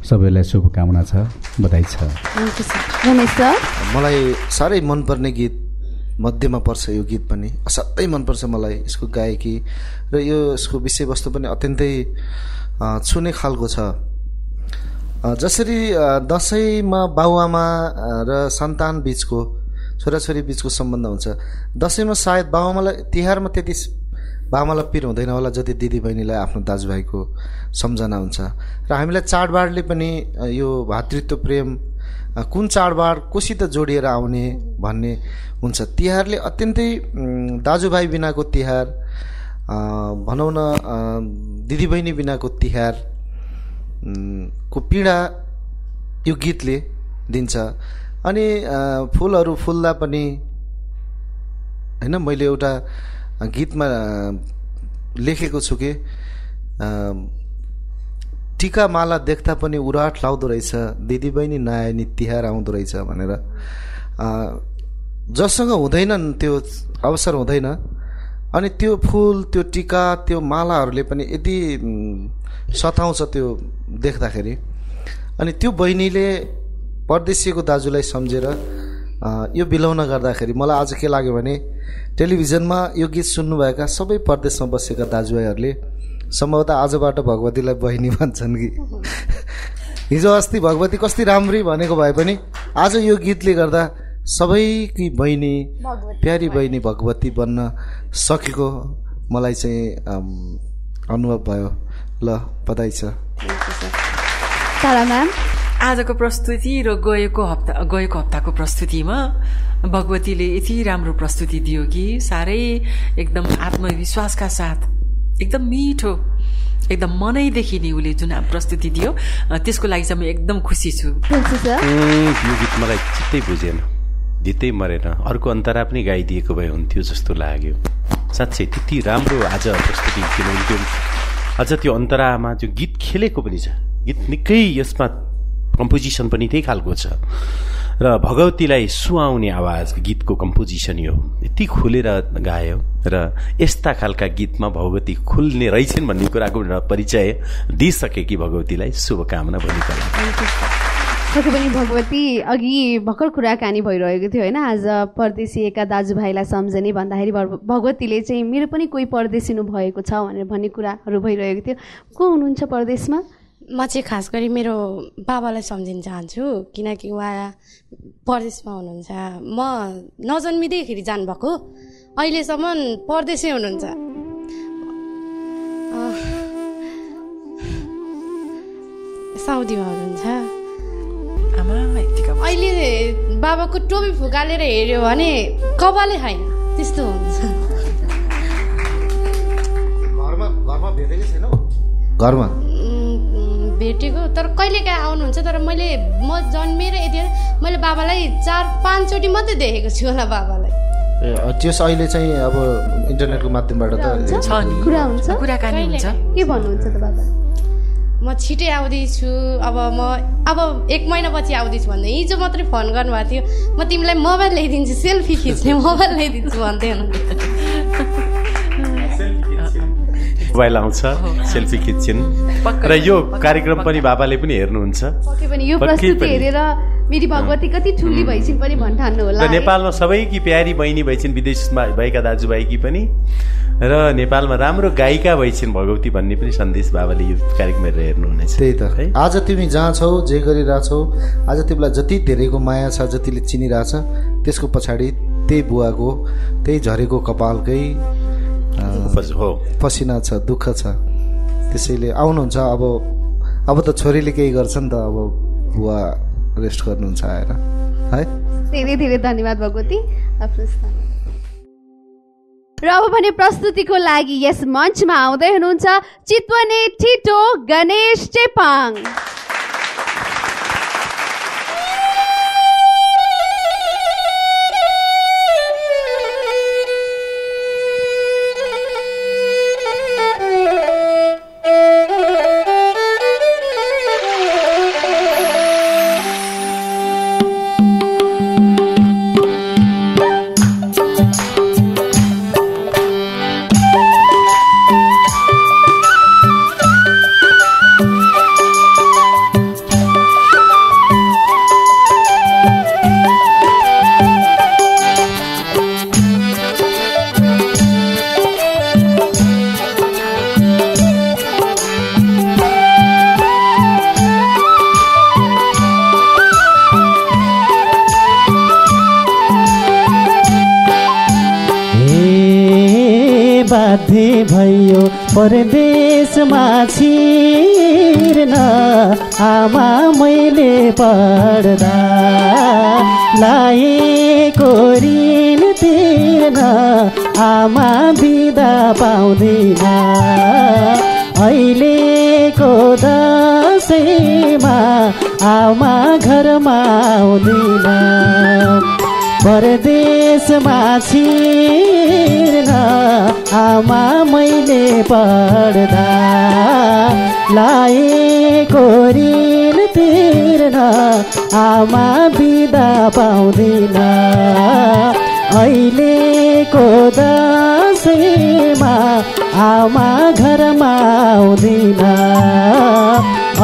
S4: सबैलाई शुभकामना छ बधाई छ।
S2: Thank you sir Ramesh sir
S6: मलाई साह्रै मनपर्ने गीत मध्येमा पर्छ यो गीत पनि। असाध्यै मनपर्छ मलाई यसको गायकी। र यो यसको विषयवस्तु पनि अत्यन्तै छुने खालको छ। जसरी दसैँमा बाबुआमा र सन्तान बिचको छोराछोरी बिचको सम्बन्ध हुन्छ। दसैँमा सायद बाबुआमालाई तिहारमा त्यति बाबालाई पिर हुँदैन होला जति दिदीबहिनीलाई आफ्नो दाजुभाइको सम्झना हुन्छ। र हामीलाई चाडबाडले पनि यो भातृत्व प्रेम कुन चाडबाड कोसित जोडिएर आउने भन्ने हुन्छ। तिहारले अत्यन्तै दाजुभाइ बिनाको तिहार भनौँ न दिदीबहिनी बिनाको तिहार को पीडा यो गीतले दिन्छ। अनि फुलहरू फुल्दा पनि होइन मैले एउटा गीतमा लेखेको छु कि टिका माला देख्दा पनि उराट लाउँदो रहेछ दिदीबहिनी नआए तिहार आउँदो रहेछ भनेर। जससँग हुँदैनन् त्यो अवसर हुँदैन। अनि त्यो फुल त्यो टिका त्यो मालाहरूले पनि यति सताउँछ त्यो देख्दाखेरि। अनि त्यो बहिनीले परदेशीको दाजुलाई सम्झेर यो बिलाउन गर्दाखेरि मलाई आज के लाग्यो भने टेलिभिजनमा यो गीत सुन्नुभएका सबै परदेशमा बसेका दाजुभाइहरूले सम्भवतः आजबाट भगवतीलाई बहिनी भन्छन् कि। <laughs> हिजो अस्ति भगवती कति राम्री भनेको भए पनि आज यो गीतले गर्दा सबैकी बहिनी प्यारी बहिनी। भगवती बन्न सकेको मलाई चाहिँ अनुभव भयो। ल बधाई छ।
S2: तारा म्याम
S7: आजको प्रस्तुति र गएको हप्ता गएको हप्ताको प्रस्तुतिमा भगवतीले यति राम्रो प्रस्तुति दियो कि साह्रै एकदम आत्मविश्वासका साथ एकदम मिठो एकदम मनैदेखि नै उसले जुन प्रस्तुति दियो त्यसको लागि चाहिँ म एकदम खुसी छु।
S8: यो गीत मलाई चित्तै बुझेन। जित्तै मरेन। अर्को अन्तरा पनि गाइदिएको भए हुन्थ्यो जस्तो लाग्यो। साँच्चै त्यति राम्रो आज प्रस्तुति किनभने त्यो। अझ त्यो अन्तरामा त्यो गीत खेलेको पनि छ। गीत निकै यसमा कम्पोजिसन पनि त्यही खालको छ। र भगवतीलाई सुहाउने आवाज गीतको कम्पोजिसन यो। यति खुलेर गायो र यस्ता खालका गीतमा भगवती खुल्ने रहेछन् भन्ने कुराको परिचय दिइसके कि भगवतीलाई। शुभकामना लागि
S2: पक्कै पनि भगवती अघि भर्खर कुराकानी भइरहेको थियो होइन। आज परदेशिएका दाजुभाइलाई सम्झने भन्दाखेरि भग- भगवतीले चाहिँ मेरो पनि कोही परदेशिनु भएको छ भनेर भन्ने कुराहरू भइरहेको थियो। को हुनुहुन्छ परदेशमा?
S14: म चाहिँ खास गरी मेरो बाबालाई सम्झिन चाहन्छु किनकि उहाँ परदेशमा हुनुहुन्छ। म नजन्मिँदैखेरि जानुभएको अहिलेसम्म परदेशै हुनुहुन्छ। साउदीमा हुनुहुन्छ। अहिले बाबाको टोपी फुकालेर हेऱ्यो भने कपालै छैन। त्यस्तो हुन्छ।
S6: घरमा घरमा? भेटेकै
S14: तर कहिलेकाहीँ आउनुहुन्छ? तर मैले म जन्मेर यति मैले बाबालाई चार पाँचचोटि मात्रै देखेको छु होला बाबालाई।
S6: ए, त्यस अहिले चाहिँ अब इन्टरनेटको माध्यमबाट त
S7: छ नि।
S2: कुरा हुन्छ?
S7: कुराकानी हुन्छ।
S2: के भन्नुहुन्छ त बाबा?
S14: म छिटै आउँदैछु। अब म अब एक महिनापछि आउँदैछु भन्दै हिजो मात्रै फोन गर्नुभएको थियो। म तिमीलाई मोबाइल ल्याइदिन्छु सेल्फी खिच्ने मोबाइल ल्याइदिन्छु भन्दै हुनुहुन्थ्यो
S8: मोबाइल आउँछ सेल्फी खिच्छिन्। र यो कार्यक्रम पनि बाबाले पनि हेर्नुहुन्छ।
S2: पक्कै पनि यो
S8: पक्कै
S2: प्रस्तुति
S8: पनि।
S2: हेरेर मेरी भगवती कति ठुली भइसिन् पनि भन्ठान्नु होला
S8: र
S2: है।
S8: नेपालमा सबैकी प्यारी बहिनी भइछन् विदेशमा भएका दाजुभाइकी पनि। र नेपालमा राम्रो गायिका भइछन् भगवती भन्ने पनि सन्देश बाबाले यो कार्यक्रम हेरेर हेर्नुहुनेछ।
S6: त्यही त।
S8: है।
S6: आज तिमी जहाँ छौ जे गरिरहेछौ आज तिमीलाई जति धेरैको माया छ जतिले चिनिरहेछ त्यसको पछाडि त्यही बुवाको त्यही झरेको कपालकै पसिना छ दुःख छ। त्यसैले आउनुहुन्छ अब अब त छोरीले केही गर्छ नि त अब बुवा रेस्ट गर्नुहुन्छ आएर है?
S2: धेरै धेरै धन्यवाद भगवती। आफ्नो र अब भने प्रस्तुतिको लागि यस मञ्चमा आउँदै हुनुहुन्छ चितवने ठिटो गणेश चेपाङ।
S5: आमा मैले पढ्दा लाएको ऋण तिर्न आमा बिदा पाउँदिन। अहिलेको दसैँमा आमा घरमा आउँदिन। परदेशमा छिर्न आमा मैले पढ्दा लाएको ऋण तिर्न आमा बिदा पाउँदिन अहिलेको दसैँमा आमा घरमा आउँदिन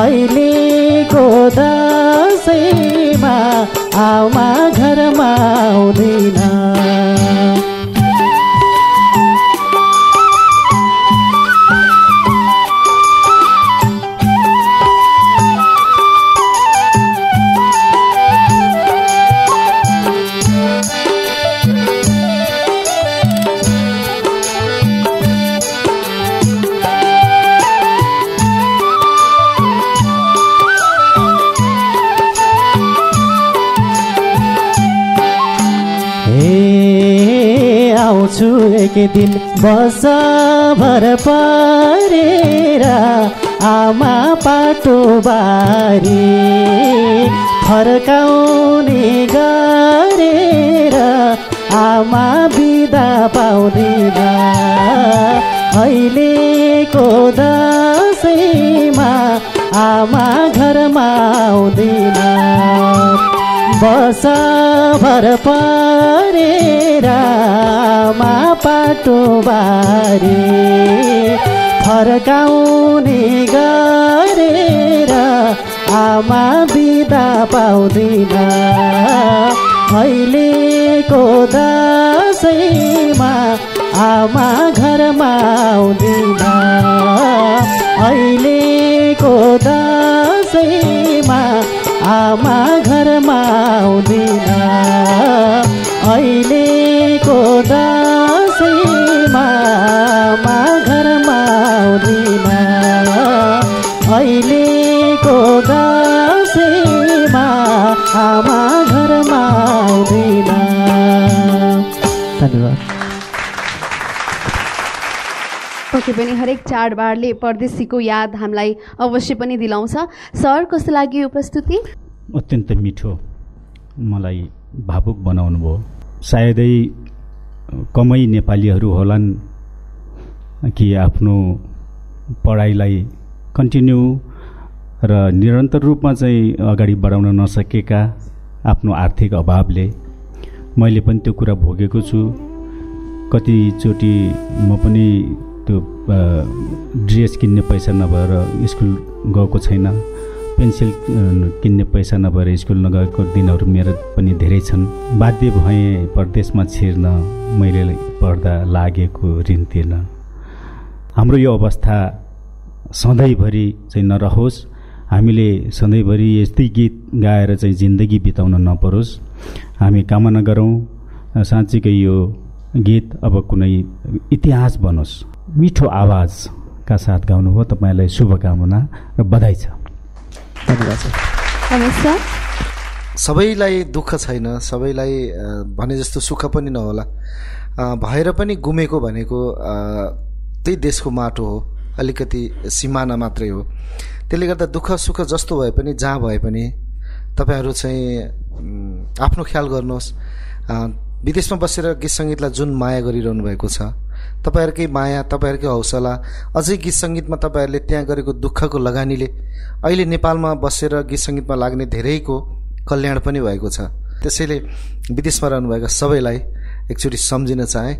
S5: अहिलेको दसैँमा आमा घरमा आउँदिन एक दिन बस भर परेर आमा पाटो बारी फर्काउने गरेर आमा बिदा पाउँदिन अहिलेको दसैँमा आमा घरमा आउँदिन बस भर परेर मा बारी फर्काउने गरेर आमा बिदा पाउँदिन। अहिलेको दसैँमा आमा घरमा आउँदिन। अहिलेको दसैँमा आमा घरमा आउँदिन। अहिलेको दसैँमा आमा घरमा आउँदिन। अहिलेको दसैँमा आमा
S2: पक्कै पनि हरेक चाडबाडले परदेशीको याद हामीलाई अवश्य पनि दिलाउँछ। सर कस्तो लाग्यो यो प्रस्तुति?
S4: अत्यन्त मिठो मलाई भावुक बनाउनु भयो। सायदै कमै नेपालीहरू होलान् कि आफ्नो पढाइलाई कन्टिन्यू र निरन्तर रूपमा चाहिँ अगाडि बढाउन नसकेका आफ्नो आर्थिक अभावले मैले पनि त्यो कुरा भोगेको छु। कतिचोटि म पनि त्यो ड्रेस किन्ने पैसा नभएर स्कुल गएको छैन। पेन्सिल किन्ने पैसा नभएर स्कुल नगएको दिनहरू मेरो पनि धेरै छन्। बाध्य भएँ परदेशमा छिर्न मैले पढ्दा लागेको ऋण तिर्न। हाम्रो यो अवस्था सधैँभरि चाहिँ नरहोस्। हामीले सधैँभरि यस्तै गीत गाएर चाहिँ जिन्दगी बिताउन नपरोस्। हामी कामना गरौँ। साँच्चीकै यो गीत अब कुनै इतिहास बनोस्। मिठो आवाजका साथ गाउनुभयो। तपाईँलाई शुभकामना र बधाई छ।
S6: सबैलाई दुःख छैन। सबैलाई भने जस्तो सुख पनि नहोला। भएर पनि गुमेको भनेको त्यही देशको माटो हो। अलिकति सिमाना मात्रै हो। त्यसले गर्दा दुःख सुख जस्तो भए पनि जहाँ भए पनि तपाईँहरू चाहिँ आफ्नो ख्याल गर्नुहोस्। विदेशमा बसेर गीत सङ्गीतलाई जुन माया गरिरहनु भएको छ तपाईँहरूकै माया तपाईँहरूकै हौसला अझै गीत सङ्गीतमा तपाईँहरूले त्यहाँ गरेको दुःखको लगानीले अहिले नेपालमा बसेर गीत सङ्गीतमा लाग्ने धेरैको कल्याण पनि भएको छ। त्यसैले विदेशमा रहनुभएका सबैलाई एकचोटि सम्झिन चाहे।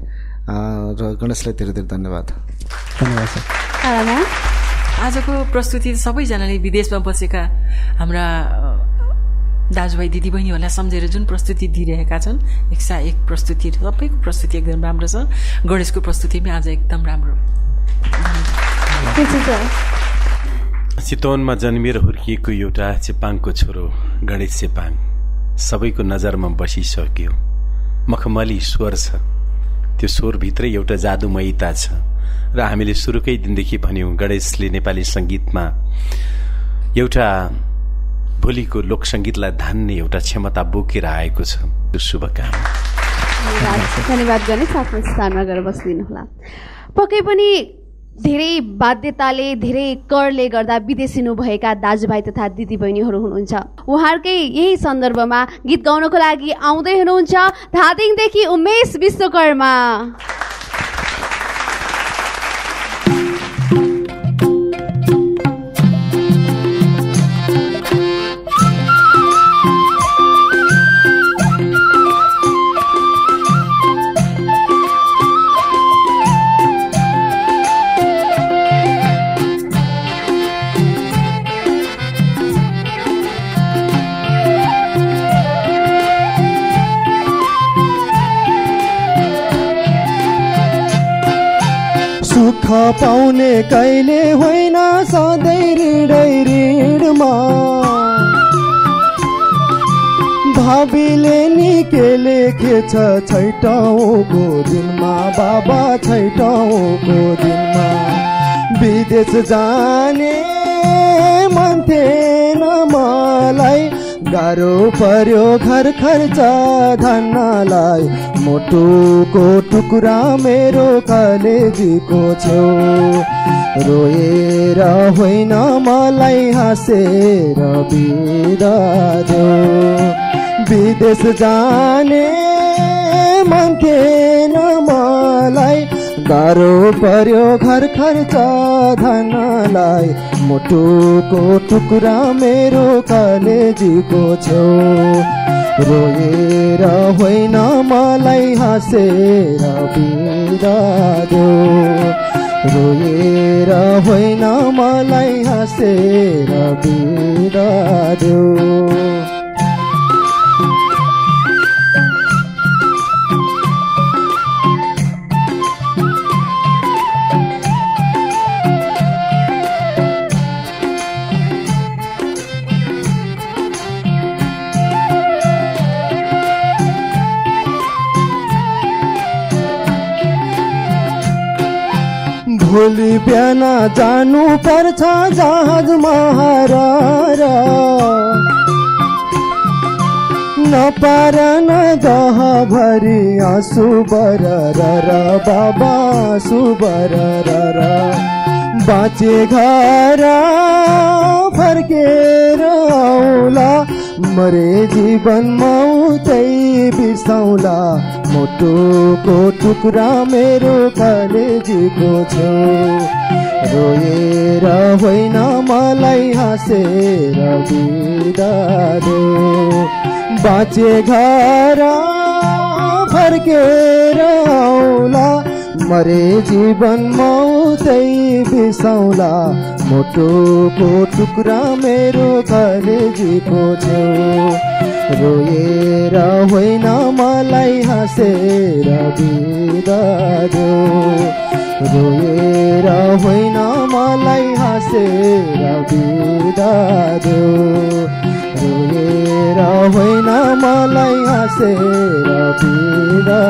S6: र गणेशलाई धेरै धेरै धन्यवाद।
S9: धन्यवाद
S7: आजको प्रस्तुति सबैजनाले विदेशमा बसेका हाम्रा दाजुभाइ दिदीबहिनीहरूलाई सम्झेर जुन प्रस्तुति दिइरहेका छन् एक सा एक प्रस्तुति सबैको प्रस्तुति एकदम राम्रो छ। गणेशको प्रस्तुति पनि आज एकदम राम्रो।
S8: चितवनमा जन्मिएर हुर्किएको एउटा चेपाङको छोरो गणेश चेपाङ सबैको नजरमा बसिसक्यो। मखमली स्वर छ। त्यो स्वरभित्रै एउटा जादुमयता छ। र हामीले सुरुकै दिनदेखि भन्यौँ गणेशले नेपाली सङ्गीतमा एउटा भोलिको लोकसङ्गीतलाई धान्ने एउटा क्षमता बोकेर आएको छ। शुभकामना।
S2: धन्यवाद। गणेश आफ्नो स्थानमा गएर बसिदिनु होला पक्कै पनि धेरै बाध्यताले धेरै करले गर्दा विदेशिनु भएका दाजुभाइ तथा दिदीबहिनीहरू हुनुहुन्छ। उहाँहरूकै यही सन्दर्भमा गीत गाउनको लागि आउँदै हुनुहुन्छ धादिङदेखि उमेश विश्वकर्मा।
S15: सुख पाउने कहिले होइन सधैँ ऋणै ऋणमा भावीले नि के लेखेछ छैटौँको दिनमा बाबा छैटौँको दिनमा। विदेश जाने मन थिएन मलाई गाह्रो पर्यो घर खर्च धन्नलाई मोटुको टुक्रा मेरो कलेजीको छेउ। रोएर होइन मलाई हाँसेर बिदा विदेश जाने मन थिएन मलाई। गाह्रो पर्यो घर खर्च धनलाई। मुटुको टुक्रा मेरो कलेजीको छेउ। रोएर होइन मलाई हाँसेर बिदा देऊ। रोएर होइन मलाई हाँसेर बिदा भोलि बिहान जानु पर्छ जहाज महार नपार न भरि आँसु बर बाबा सुबर बाँचे घर फर्केर आउला मरे जीवन मौतै बिर्सौला। मुटुको टुक्रा मेरो कलेजीको छेउ रोएर होइन मलाई हाँसेर बिदा देऊ बाँचे घर फर्केर आउला।
S16: मरे जीवन मौतै बिसाउला। मोटोको टुक्रा मेरो कलेजीको छेउ रोएर होइन मलाई हाँसेर बिदा रोएर होइन मलाई हाँसेर बिदा रोएर होइन मलाई हाँसेर बिदा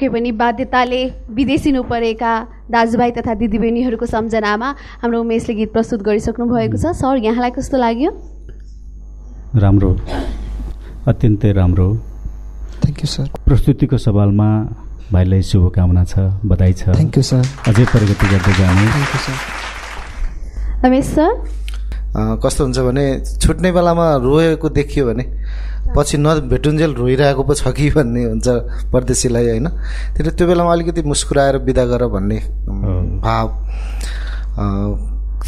S2: पक्कै पनि बाध्यताले विदेशिनु परेका दाजुभाइ तथा दिदीबहिनीहरूको सम्झनामा हाम्रो उमेशले गीत प्रस्तुत गरिसक्नु भएको छ। सर यहाँलाई कस्तो लाग्यो?
S4: राम्रो। अत्यन्तै राम्रो।
S16: थ्याङ्क यू सर
S4: प्रस्तुतिको सवालमा भाइलाई शुभकामना छ बधाई छ।
S16: थ्याङ्क यू सर
S4: अझै प्रगति गर्दै जाने।
S16: Thank you sir
S2: Ramesh sir?
S6: कस्तो हुन्छ भने छुट्ने बेलामा रोएको देखियो भने पछि नभेटुन्जेल रोइरहेको पो छ कि भन्ने हुन्छ परदेशीलाई होइन? त्यसले त्यो बेलामा अलिकति मुस्कुराएर बिदा गर भन्ने भाव।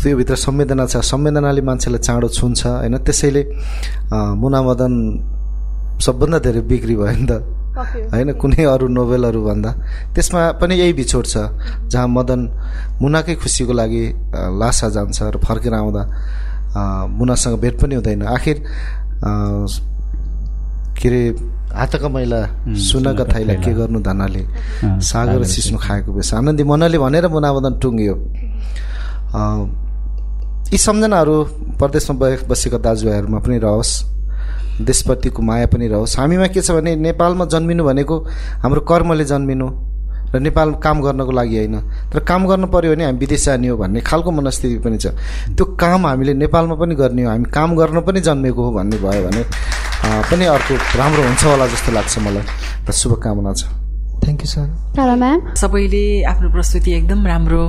S6: त्योभित्र संवेदना छ। संवेदनाले मान्छेलाई चाँडो छुन्छ होइन? त्यसैले अ, मुना मदन सबभन्दा धेरै बिक्री भयो नि त। होइन? कुनै अरू नोभेलहरू भन्दा। त्यसमा पनि यही बिछोड छ जहाँ मदन मुनाकै खुसीको लागि लासा जान्छ र फर्केर आउँदा मुनासँग भेट पनि हुँदैन। आखिर के अरे हातका मैला सुनका थैला के गर्नु धनले? सागर सिस्नु खाएको बेस आनन्दी मनले भनेर मुना मदन टुङ्गियो यी सम्झनाहरू परदेशमा बसेका दाजुभाइहरूमा पनि रहोस्। देशप्रतिको माया पनि रहोस्। हामीमा के छ भने नेपालमा जन्मिनु भनेको हाम्रो कर्मले जन्मिनु। र नेपाल काम गर्नको लागि होइन। तर काम गर्नु पर्यो भने हामी विदेश जाने हो भन्ने खालको मनस्थिति पनि छ। त्यो काम हामीले नेपालमा पनि गर्ने हो। हामी काम गर्न पनि जन्मेको हो भन्ने भयो भने अ, पनि अर्को राम्रो हुन्छ होला जस्तो लाग्छ मलाई। र शुभकामना छ।
S16: थ्याङ्क यू सर
S2: म्याम
S7: सबैले आफ्नो प्रस्तुति एकदम राम्रो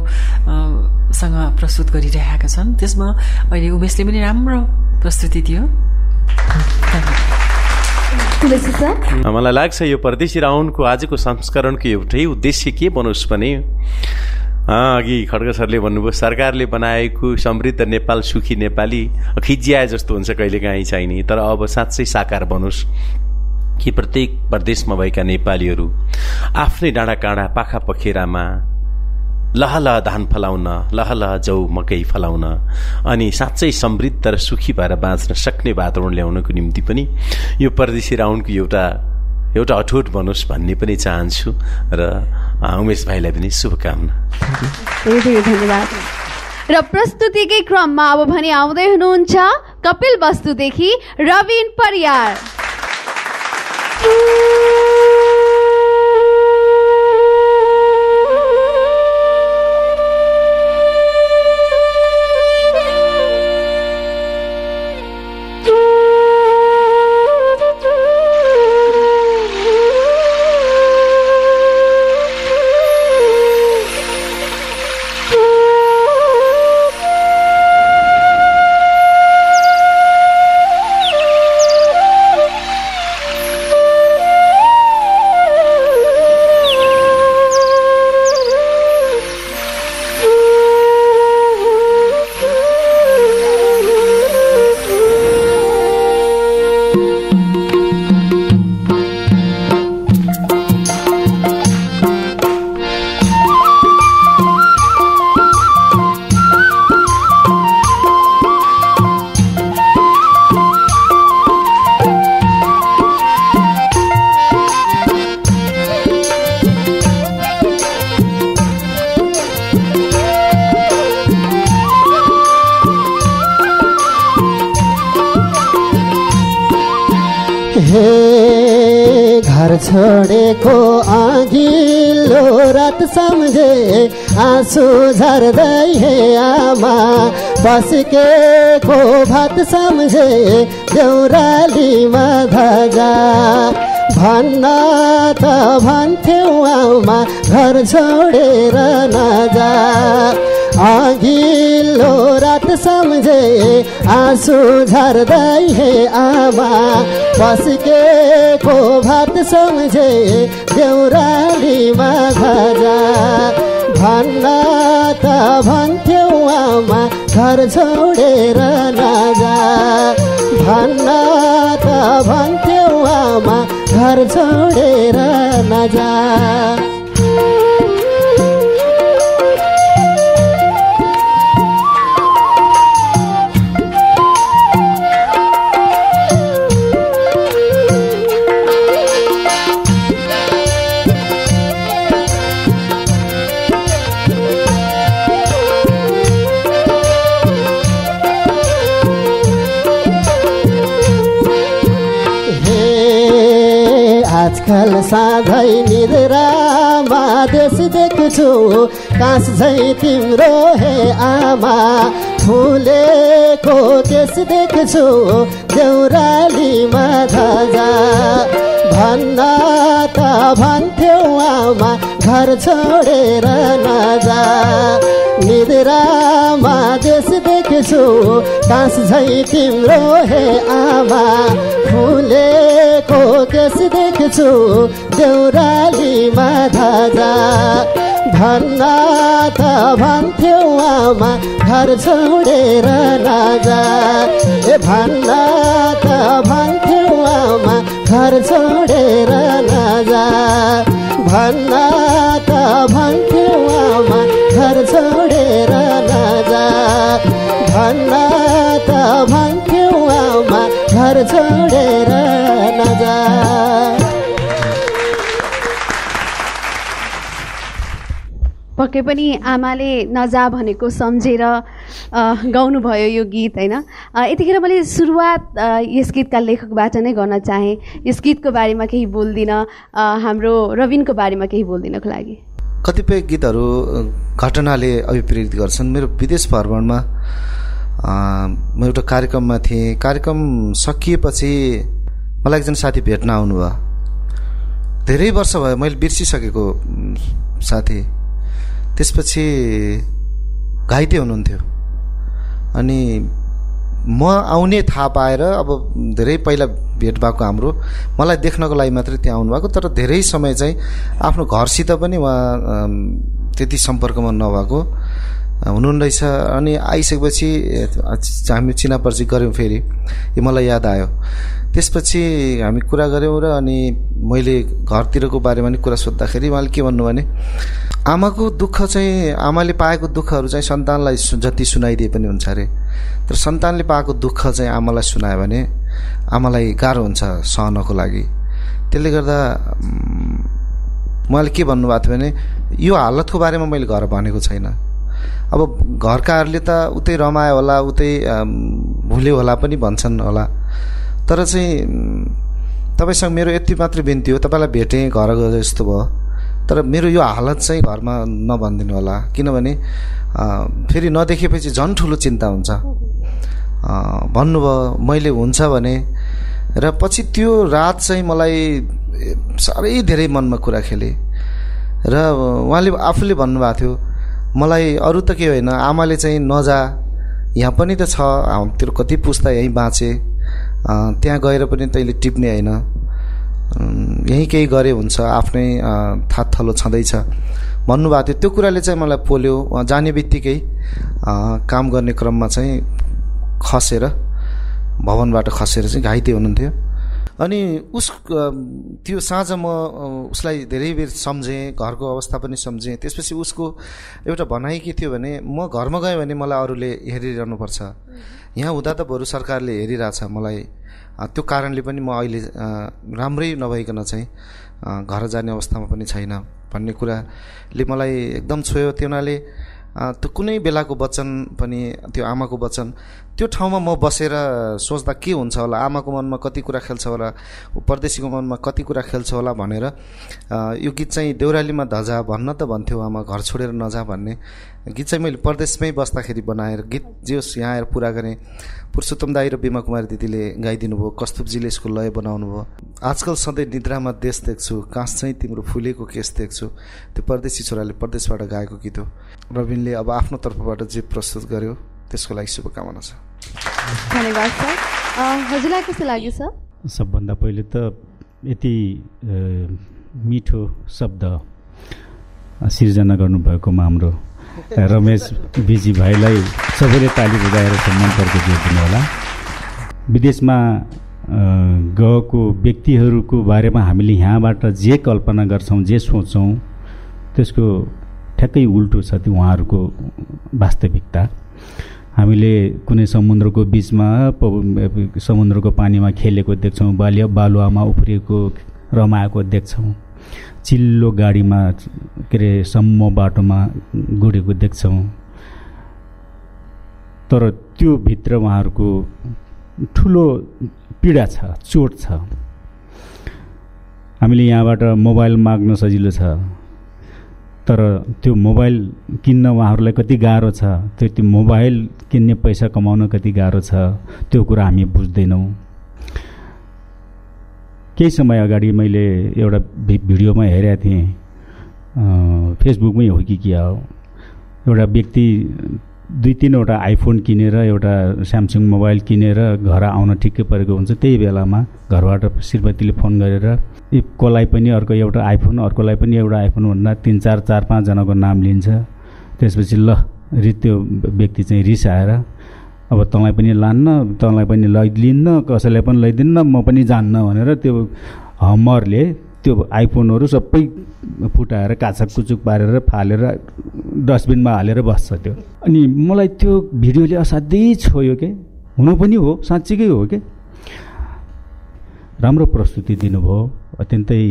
S7: सँग प्रस्तुत गरिरहेका छन्। त्यसमा अहिले उमेशले पनि राम्रो प्रस्तुति दियो।
S8: मलाई लाग्छ यो परदेशी राउन्डको आजको संस्करणको एउटै उद्देश्य के बनोस् भने अघि खड्ग सरले भन्नुभयो सरकारले बनाएको समृद्ध नेपाल सुखी नेपाली खिज्याए जस्तो हुन्छ कहिलेकाहीँ चाहिने तर अब साँच्चै साकार बनोस् कि प्रत्येक प्रदेशमा भएका नेपालीहरू आफ्नै डाँडा काँडा पाखा पखेरामा लहलह धान फलाउन लहलह जौ मकै फलाउन अनि साँच्चै समृद्ध र सुखी भएर बाँच्न सक्ने वातावरण ल्याउनको निम्ति पनि यो परदेशी राउन्डको एउटा एउटा अठोट बनोस् भन्ने पनि चाहन्छु र उमेश भाइलाई पनि शुभकामना।
S2: धन्यवाद। र प्रस्तुतिकै क्रममा अब भने आउँदै हुनुहुन्छ कपिल वस्तुदेखि रविन परियार।
S16: झर्दै हे आमा बसकेको भात सम्झे देउरालीमा धजा भन्न त भन्थ्यौ आमा घर छोडेर नजा। अघिल्लो रात सम्झे आँसु झर्दै हे आमा पस्केको भात सम्झे देउरालीमा घजा भन्न त भन्थ्यौ आमा घर छोडेर नजा भन्न त भन्थ्यौ आमा घर छोडेर नजा आजकल साँझै निद्रामा देश देख्छु। कास झै तिम्रो हे आमा फुलेको केस देख्छु। देउरालीमा धजा। भन्न त भन्थ्यौ आमा घर छोडेर नजा। निद्रामा देश देख्छु कास झै तिम्रो हे आमा। फुलेको केस देख्छु देउरालीमा धजा। भन्न त भन्थ्यौ आमा घर छोडेर नजा। ए भन्न त भन्थ्यौ आमा घर छोडेर नजा भन्न त भन्थ्यौ आमा घर छोडेर नजा भन्न त भन्थ्यौ आमा घर छोडेर नजा
S2: पक्कै पनि आमाले नजा भनेको सम्झेर गाउनुभयो यो गीत होइन? यतिखेर मैले सुरुवात यस गीतका लेखकबाट नै गर्न चाहेँ। यस गीतको बारेमा केही बोल्दिनँ हाम्रो रविनको बारेमा केही बोलिदिनको लागि।
S6: कतिपय गीतहरू घटनाले अभिप्रेरित गर्छन्। मेरो विदेश भ्रमणमा म एउटा कार्यक्रममा थिएँ। कार्यक्रम सकिएपछि मलाई एकजना साथी भेट्न आउनुभयो। धेरै वर्ष भयो मैले बिर्सिसकेको साथी। त्यसपछि घाइते हुनुहुन्थ्यो। अनि म आउने थाहा पाएर अब धेरै पहिला भेट भएको हाम्रो मलाई देख्नको लागि मात्रै त्यहाँ आउनुभएको तर धेरै समय चाहिँ आफ्नो घरसित पनि उहाँ त्यति सम्पर्कमा नभएको। हुनुहुन्न रहेछ अनि आइसकेपछि हामी चिनापर्ची गऱ्यौँ फेरि। यो मलाई याद आयो। त्यसपछि हामी कुरा गऱ्यौँ र अनि मैले घरतिरको बारेमा नि कुरा सोद्धाखेरि उहाँले के भन्नु भने आमाको दुःख चाहिँ आमाले पाएको दुःखहरू चाहिँ सन्तानलाई जति सुनाइदिए पनि हुन्छ अरे। तर सन्तानले पाएको दुःख चाहिँ आमालाई सुनायो भने आमालाई गाह्रो हुन्छ सहनको लागि। त्यसले गर्दा उहाँले के भन्नुभएको थियो भने यो हालतको बारेमा मैले घर भनेको छैन। अब घरकाहरूले त उतै रमायो होला उतै भुल्यो होला पनि भन्छन् होला। तर चाहिँ तपाईँसँग मेरो यति मात्रै बिन्ती हो तपाईँलाई भेटेँ घर गए जस्तो भयो। तर मेरो यो हालत चाहिँ घरमा नभनिदिनु होला। किनभने फेरि नदेखेपछि झन् ठुलो चिन्ता हुन्छ। भन्नुभयो मैले हुन्छ भने र पछि त्यो रात चाहिँ मलाई साह्रै धेरै मनमा कुरा खेले। र उहाँले आफूले भन्नुभएको थियो मलाई अरू त के होइन। आमाले चाहिँ नजा यहाँ पनि त छ तेरो कति पुस्ता यहीँ बाँचे। त्यहाँ गएर पनि तैँले टिप्ने होइन। यहीँ केही गरे हुन्छ आफ्नै थात थलो छँदैछ। भन्नुभएको थियो। त्यो कुराले चाहिँ मलाई पोल्यो। जाने बित्तिकै काम गर्ने क्रममा चाहिँ खसेर भवनबाट खसेर चाहिँ घाइते हुनुहुन्थ्यो। अनि उस त्यो साँझ म उसलाई धेरै बेर सम्झेँ घरको अवस्था पनि सम्झेँ। त्यसपछि उसको एउटा भनाइ के थियो भने म घरमा गएँ भने मलाई अरूले हेरिरहनुपर्छ। यहाँ हुँदा त बरु सरकारले हेरिरहेछ मलाई। त्यो कारणले पनि म अहिले राम्रै नभइकन चाहिँ घर जाने अवस्थामा पनि छैन भन्ने कुराले मलाई एकदम छोयो। त्यो हुनाले त्यो कुनै बेलाको वचन पनि त्यो आमाको वचन त्यो ठाउँमा म बसेर सोच्दा के हुन्छ होला? आमाको मनमा कति कुरा खेल्छ होला? परदेशीको मनमा कति कुरा खेल्छ होला भनेर यो गीत चाहिँ देउरालीमा धजा भन्न त भन्थ्यो आमा घर छोडेर नजा भन्ने गीत चाहिँ मैले परदेशमै बस्दाखेरि बनाएर गीत जे होस् यहाँ आएर पुरा गरेँ। पुरुषोत्तम दाई र बिमा कुमारी दिदीले गाइदिनु भयो कस्तुपजीले यसको लय बनाउनु भयो आजकल सधैँ निद्रामा देश देख्छु काँस चाहिँ तिम्रो फुलेको केस देख्छु। त्यो परदेशी छोराले परदेशबाट गाएको गीत हो। रविनले अब आफ्नो तर्फबाट जे प्रस्तुत गर्यो त्यसको लागि शुभकामना छ।
S2: धन्यवाद सर। हजुरलाई कस्तो लाग्यो सर?
S4: सबभन्दा पहिले त यति मिठो शब्द सिर्जना गर्नुभएकोमा हाम्रो रमेश बिजी भाइलाई सबैले ताली बजाएर सम्मान पर्को दिनु होला। विदेशमा गएको व्यक्तिहरूको बारेमा हामीले यहाँबाट जे कल्पना गर्छौँ जे सोच्छौँ त्यसको ठ्याक्कै उल्टो छ त्यो उहाँहरूको वास्तविकता। हामीले कुनै समुद्रको बिचमा समुद्रको पानीमा खेलेको देख्छौँ बालिया बालुवामा उफ्रिएको रमाएको देख्छौँ। चिल्लो गाडीमा के अरे सम्म बाटोमा गुडेको देख्छौँ। तर त्यो भित्र उहाँहरूको ठुलो पीडा छ चोट छ। हामीले यहाँबाट मोबाइल माग्न सजिलो छ। तर त्यो मोबाइल किन्न उहाँहरूलाई कति गाह्रो छ त्यो त्यो मोबाइल किन्ने पैसा कमाउन कति गाह्रो छ त्यो कुरा हामी बुझ्दैनौँ। केही समय अगाडि मैले एउटा भिडियोमा हेरेको थिएँ। फेसबुकमै हो कि के हो। एउटा व्यक्ति दुई तिनवटा आइफोन किनेर एउटा स्यामसङ मोबाइल किनेर घर आउन ठिक्कै परेको हुन्छ। त्यही बेलामा घरबाट श्रीमतीले फोन गरेर यी कसलाई पनि अर्को एउटा आइफोन अर्कोलाई पनि एउटा आइफोन भन्दा तिन चार चार पाँचजनाको नाम लिन्छ। त्यसपछि ल रि त्यो व्यक्ति चाहिँ रिस आएर अब तँलाई पनि लान्न तँलाई पनि लैलिन्न कसैलाई पनि लैदिन्न म पनि जान्न भनेर त्यो हमरले त्यो आइफोनहरू सबै फुटाएर काछक कुचुक पारेर फालेर डस्टबिनमा हालेर बस्छ त्यो। अनि मलाई त्यो भिडियोले असाध्यै छोयो के? हुनु पनि हो साँच्चीकै हो के? राम्रो प्रस्तुति दिनुभयो अत्यन्तै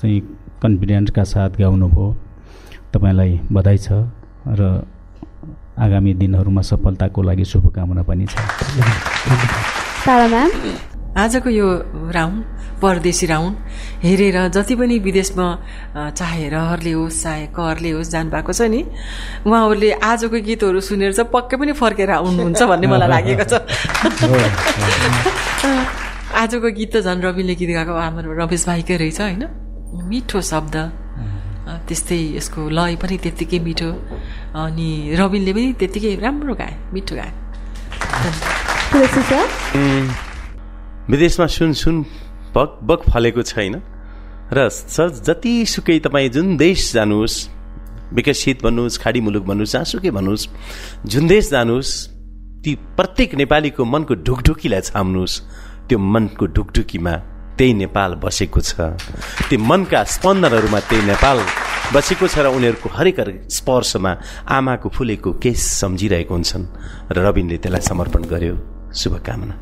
S4: चाहिँ कन्फिडेन्सका साथ गाउनुभयो। तपाईँलाई बधाई छ र आगामी दिनहरूमा सफलताको लागि शुभकामना पनि छ।
S2: तारा म्याम।
S7: आजको यो राउन्ड परदेशी राउन्ड हेरेर जति पनि विदेशमा चाहे रहरले होस् चाहे करले होस् जानुभएको छ नि उहाँहरूले आजको गीतहरू सुनेर चाहिँ पक्कै पनि फर्केर आउनुहुन्छ भन्ने मलाई लागेको छ। <laughs> आजको गीत त झन् रविले गीत गाएको हाम्रो रमेश भाइकै रहेछ होइन? मिठो शब्द। त्यस्तै यसको लय पनि त्यत्तिकै मिठो। अनि रविनले पनि त्यत्तिकै राम्रो गाए मिठो गाए
S8: विदेशमा सुन सुन बग बग फलेको छैन। र स जतिसुकै तपाईँ जुन देश जानुहोस् विकसित भन्नुहोस् खाडी मुलुक भन्नुहोस् जहाँसुकै भन्नुहोस् जुन देश जानुहोस् ती प्रत्येक नेपालीको मनको ढुकढुकीलाई छाम्नुहोस्। त्यो मनको ढुकढुकीमा त्यही नेपाल बसेको छ। त्यो मनका स्पन्दनहरूमा त्यही नेपाल बसेको छ र उनीहरूको हरेक हरेक स्पर्शमा आमाको फुलेको केस सम्झिरहेको हुन्छन्। र रविनले त्यसलाई समर्पण गर्यो। शुभकामना।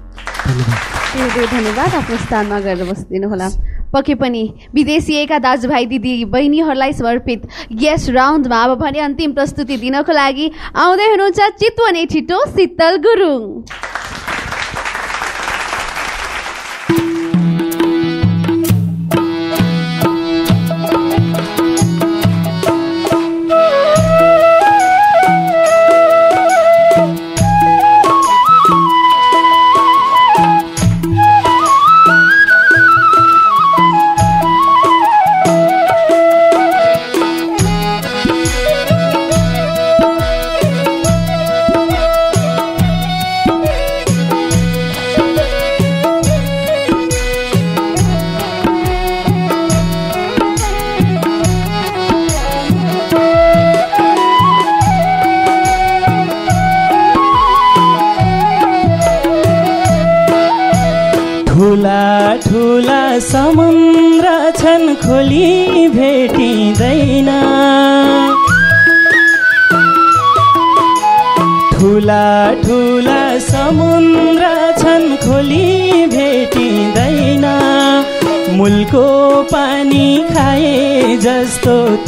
S2: धन्यवाद आफ्नो स्थानमा गरेर बसिदिनु होला। पक्कै पनि विदेशिएका दाजुभाइ दिदी बहिनीहरूलाई समर्पित यस राउन्डमा अब भने अन्तिम प्रस्तुति दिनको लागि आउँदै हुनुहुन्छ चितवने छिटो शीतल गुरुङ।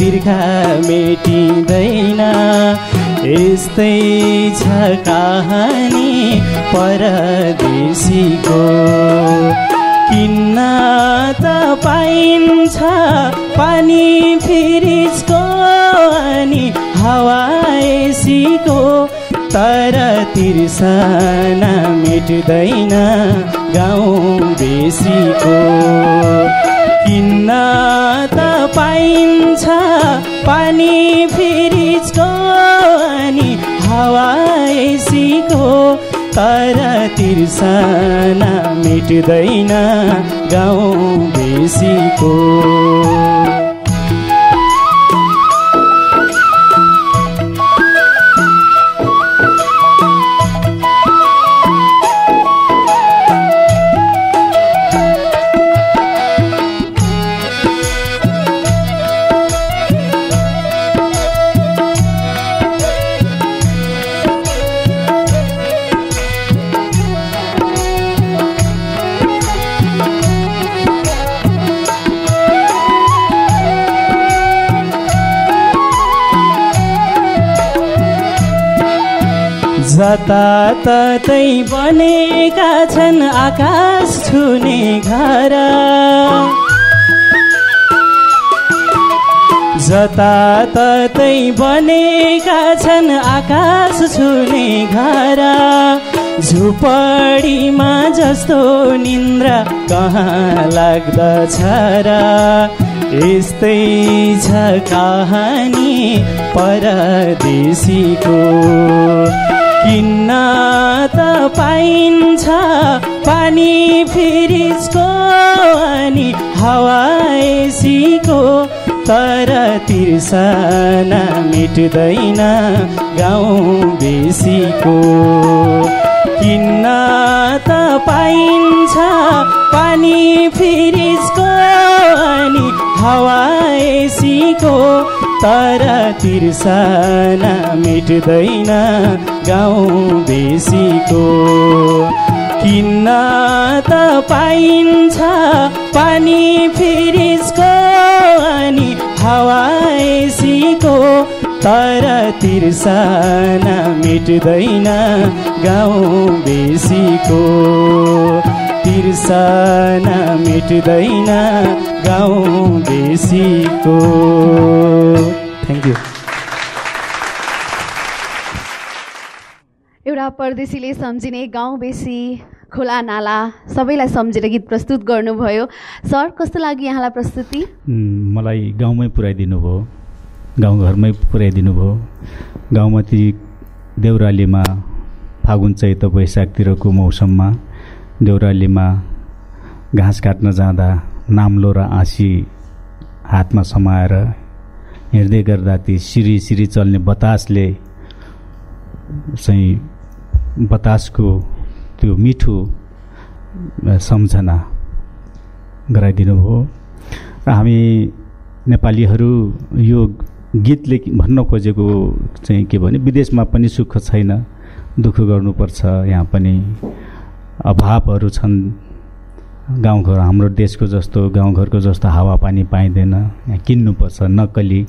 S5: तिर्खा मेटिँदैन। यस्तै छ कहानी परदेशीको। किन्न त पाइन्छ पानी फ्रिजको अनि हावा एसीको। तर तिर्सना मेट्दैन गाउँ बेसीको। किन्न त पाइन्छ पानी फ्रिजको अनि हावा एसीको तर तिर्सना मेट्दैन गाउँ बेसीको। जताततै बनेका छन् आकाश छुने घर। जताततै बनेका छन् आकाश छुने घर। झुपडीमा जस्तो निन्द्रा कहाँ लाग्दछ र? यस्तै छ कहानी परदेशीको। किन्न त पाइन्छ। पानी फ्रिजको अनि हावा एसीको तर तिर्सना मेट्दैन गाउँ बेसीको। किन्न त पाइन्छ। पानी फ्रिजको अनि हावा एसीको तर तिर्सना मेट्दैन गाउँ बेसीको। किन्न त पाइन्छ पानी फ्रिजको अनि हावा एसीको। तर तिर्सना मेट्दैन गाउँ बेसीको। तिर्सना मेट्दैन गाउँ बेसीको। थ्याङ्क यू
S2: एउटा परदेशीले सम्झिने गाउँ बेसी खोला नाला सबैलाई सम्झेर गीत प्रस्तुत गर्नुभयो। सर कस्तो लाग्यो यहाँलाई प्रस्तुति?
S4: मलाई गाउँमै पुऱ्याइदिनु भयो। गाउँघरमै पुऱ्याइदिनु भयो। गाउँमा ती देउरालीमा फागुन चैत वैशाखतिरको मौसममा देउरालीमा घाँस काट्न जाँदा नाम्लो र आँसी हातमा समाएर हिँड्दै गर्दा ती सिरी सिरी चल्ने बतासले चाहिँ बतासको त्यो मिठो सम्झना गराइदिनु भयो। र हामी नेपालीहरू यो गीतले भन्न खोजेको चाहिँ के भने विदेशमा पनि सुख छैन दुःख गर्नुपर्छ यहाँ पनि अभावहरू छन्। गाउँघर हाम्रो देशको जस्तो गाउँघरको जस्तो हावापानी पाइँदैन। किन्नुपर्छ नक्कली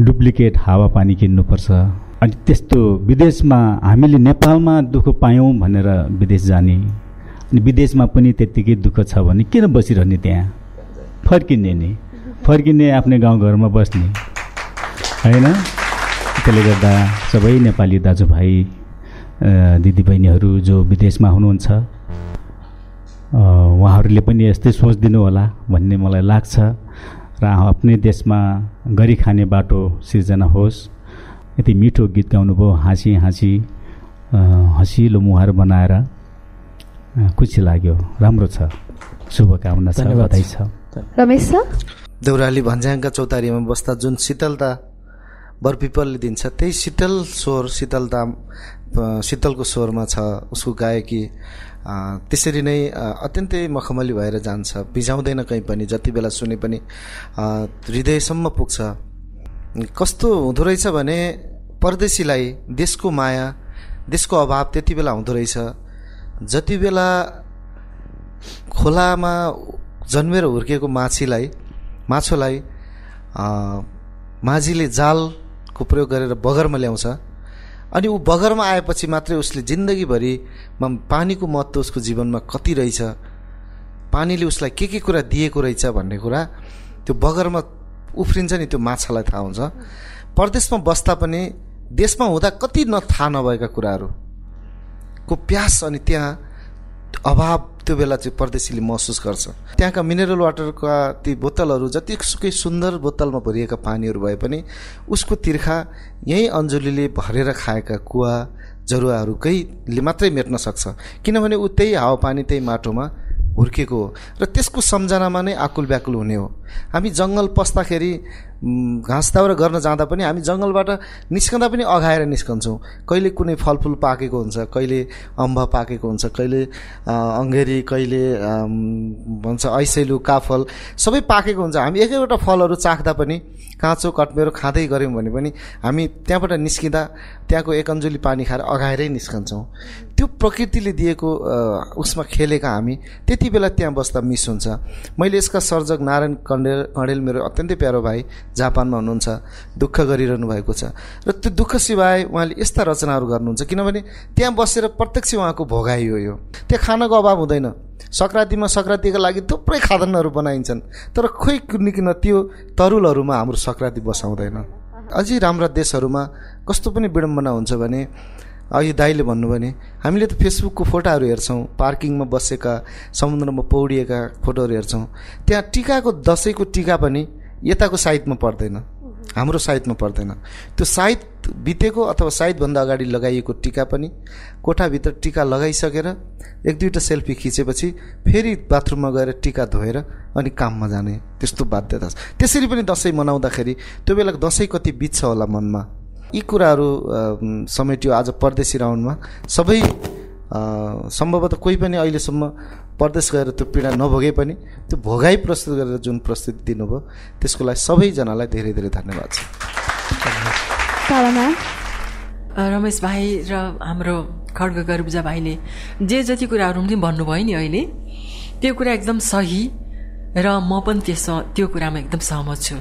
S4: डुप्लिकेट हावापानी किन्नुपर्छ। अनि त्यस्तो विदेशमा हामीले नेपालमा दुःख पायौँ भनेर विदेश जाने। अनि विदेशमा पनि त्यत्तिकै दुःख छ भने किन बसिरहने त्यहाँ? फर्किने नि। फर्किने आफ्नै गाउँघरमा बस्ने। होइन? त्यसले गर्दा सबै नेपाली दाजुभाइ दिदीबहिनीहरू जो विदेशमा हुनुहुन्छ उहाँहरूले पनि यस्तै सोचिदिनु होला भन्ने मलाई लाग्छ र आफ्नै देशमा गरी खाने बाटो सिर्जना होस्। यति मिठो गीत गाउनुभयो हाँसी हाँसी हँसिलो मुहार बनाएर। खुसी लाग्यो राम्रो छ शुभकामना छ। बधाई छ।
S2: रमेश सर?
S6: देउराली भन्ज्याङका चौतारीमा बस्दा जुन शीतलता बरपिपलले दिन्छ त्यही शीतल स्वर शीतलता शीतलको स्वरमा छ उसको गायकी त्यसरी नै अत्यन्तै मखमली भएर जान्छ। बिझाउँदैन कहीँ पनि जति बेला सुने पनि हृदयसम्म पुग्छ। कस्तो हुँदो रहेछ भने परदेशीलाई देशको माया देशको अभाव त्यति बेला हुँदो रहेछ। जति बेला खोलामा जन्मेर हुर्किएको माछीलाई माछोलाई माझीले जालको प्रयोग गरेर बगरमा ल्याउँछ अनि ऊ बगरमा आएपछि मात्रै उसले जिन्दगीभरिमा पानीको महत्त्व उसको जीवनमा कति रहेछ पानीले उसलाई के के कुरा दिएको रहेछ भन्ने कुरा त्यो बगरमा उफ्रिन्छ नि त्यो माछालाई थाहा हुन्छ। परदेशमा बस्दा पनि देशमा हुँदा कति न थाहा नभएका कुराहरू। को प्यास अनि त्यहाँ अभाव त्यो बेला चाहिँ परदेशीले महसुस गर्छ। त्यहाँका मिनरल वाटरका ती बोतलहरू जतिसुकै सुन्दर बोतलमा भरिएका पानीहरू भए पनि उसको तिर्खा यहीँ अञ्जुलीले भरेर खाएका कुवा जरुवाहरूकैले मात्रै मेट्न सक्छ। किनभने ऊ त्यही हावापानी त्यही माटोमा हुर्केको हो। र त्यसको सम्झनामा नै आकुल व्याकुल हुने हो। हामी जङ्गल पस्दाखेरि घाँस दाउरा गर्न जाँदा पनि हामी जङ्गलबाट निस्कँदा पनि अघाएर निस्कन्छौँ। कहिले कुनै फलफुल पाकेको हुन्छ कहिले अम्ब पाकेको हुन्छ कहिले अङ्गेरी कहिले भन्छ ऐसेलु काफल सबै पाकेको हुन्छ। हामी एक एकवटा फलहरू चाख्दा पनि काँचो कटमेरो खाँदै गऱ्यौँ भने पनि हामी त्यहाँबाट निस्किँदा त्यहाँको एक अञ्जुली पानी खाएर अघाएरै निस्कन्छौँ। त्यो प्रकृतिले दिएको उसमा खेलेका हामी त्यति बेला त्यहाँ बस्दा मिस हुन्छ। मैले यसका सर्जक नारायण कण्ड कण्डेल कणेल मेरो अत्यन्तै प्यारो भाइ जापानमा हुनुहुन्छ दुःख गरिरहनु भएको छ। र त्यो दुःख सिवाय उहाँले यस्ता रचनाहरू गर्नुहुन्छ किनभने त्यहाँ बसेर प्रत्यक्ष उहाँको भोगाइ हो यो। त्यहाँ खानको अभाव हुँदैन। सङ्क्रान्तिमा सङ्क्रान्तिको लागि थुप्रै खादनहरू बनाइन्छन् तर खोइ किन त्यो तरुलहरूमा हाम्रो सङ्क्रान्ति बसाउँदैन। अझै राम्रा देशहरूमा कस्तो पनि विडम्बना हुन्छ भने अघि दाईले भन्नु भने हामीले त फेसबुकको फोटोहरू हेर्छौँ पार्किङमा बसेका समुद्रमा पौडिएका फोटोहरू हेर्छौँ। त्यहाँ टिकाको दसैँको टिका पनि यताको साइडमा पर्दैन। हाम्रो साइडमा पर्दैन। त्यो साइड बितेको अथवा साइडभन्दा अगाडि लगाइएको टिका पनि कोठाभित्र टिका लगाइसकेर एक दुईवटा सेल्फी खिचेपछि फेरि बाथरुममा गएर टिका धोएर अनि काममा जाने त्यस्तो बाध्यता छ। त्यसरी पनि दसैँ मनाउँदाखेरि त्यो बेला दसैँ कति बित्छ होला मनमा? यी कुराहरू समेटियो आज परदेशी राउन्डमा। सबै सम्भवतः कोही पनि अहिलेसम्म परदेश गएर त्यो पीडा नभोगे पनि त्यो भोगाई प्रस्तुत गरेर जुन प्रस्तुति दिनुभयो त्यसको लागि सबैजनालाई धेरै धेरै धन्यवाद छ।
S7: रमेश भाइ र हाम्रो खड्ग गर्बुजा भाइले जे जति कुराहरू पनि भन्नुभयो नि अहिले त्यो कुरा एकदम सही र म पनि त्यसमा त्यो कुरामा एकदम सहमत छु।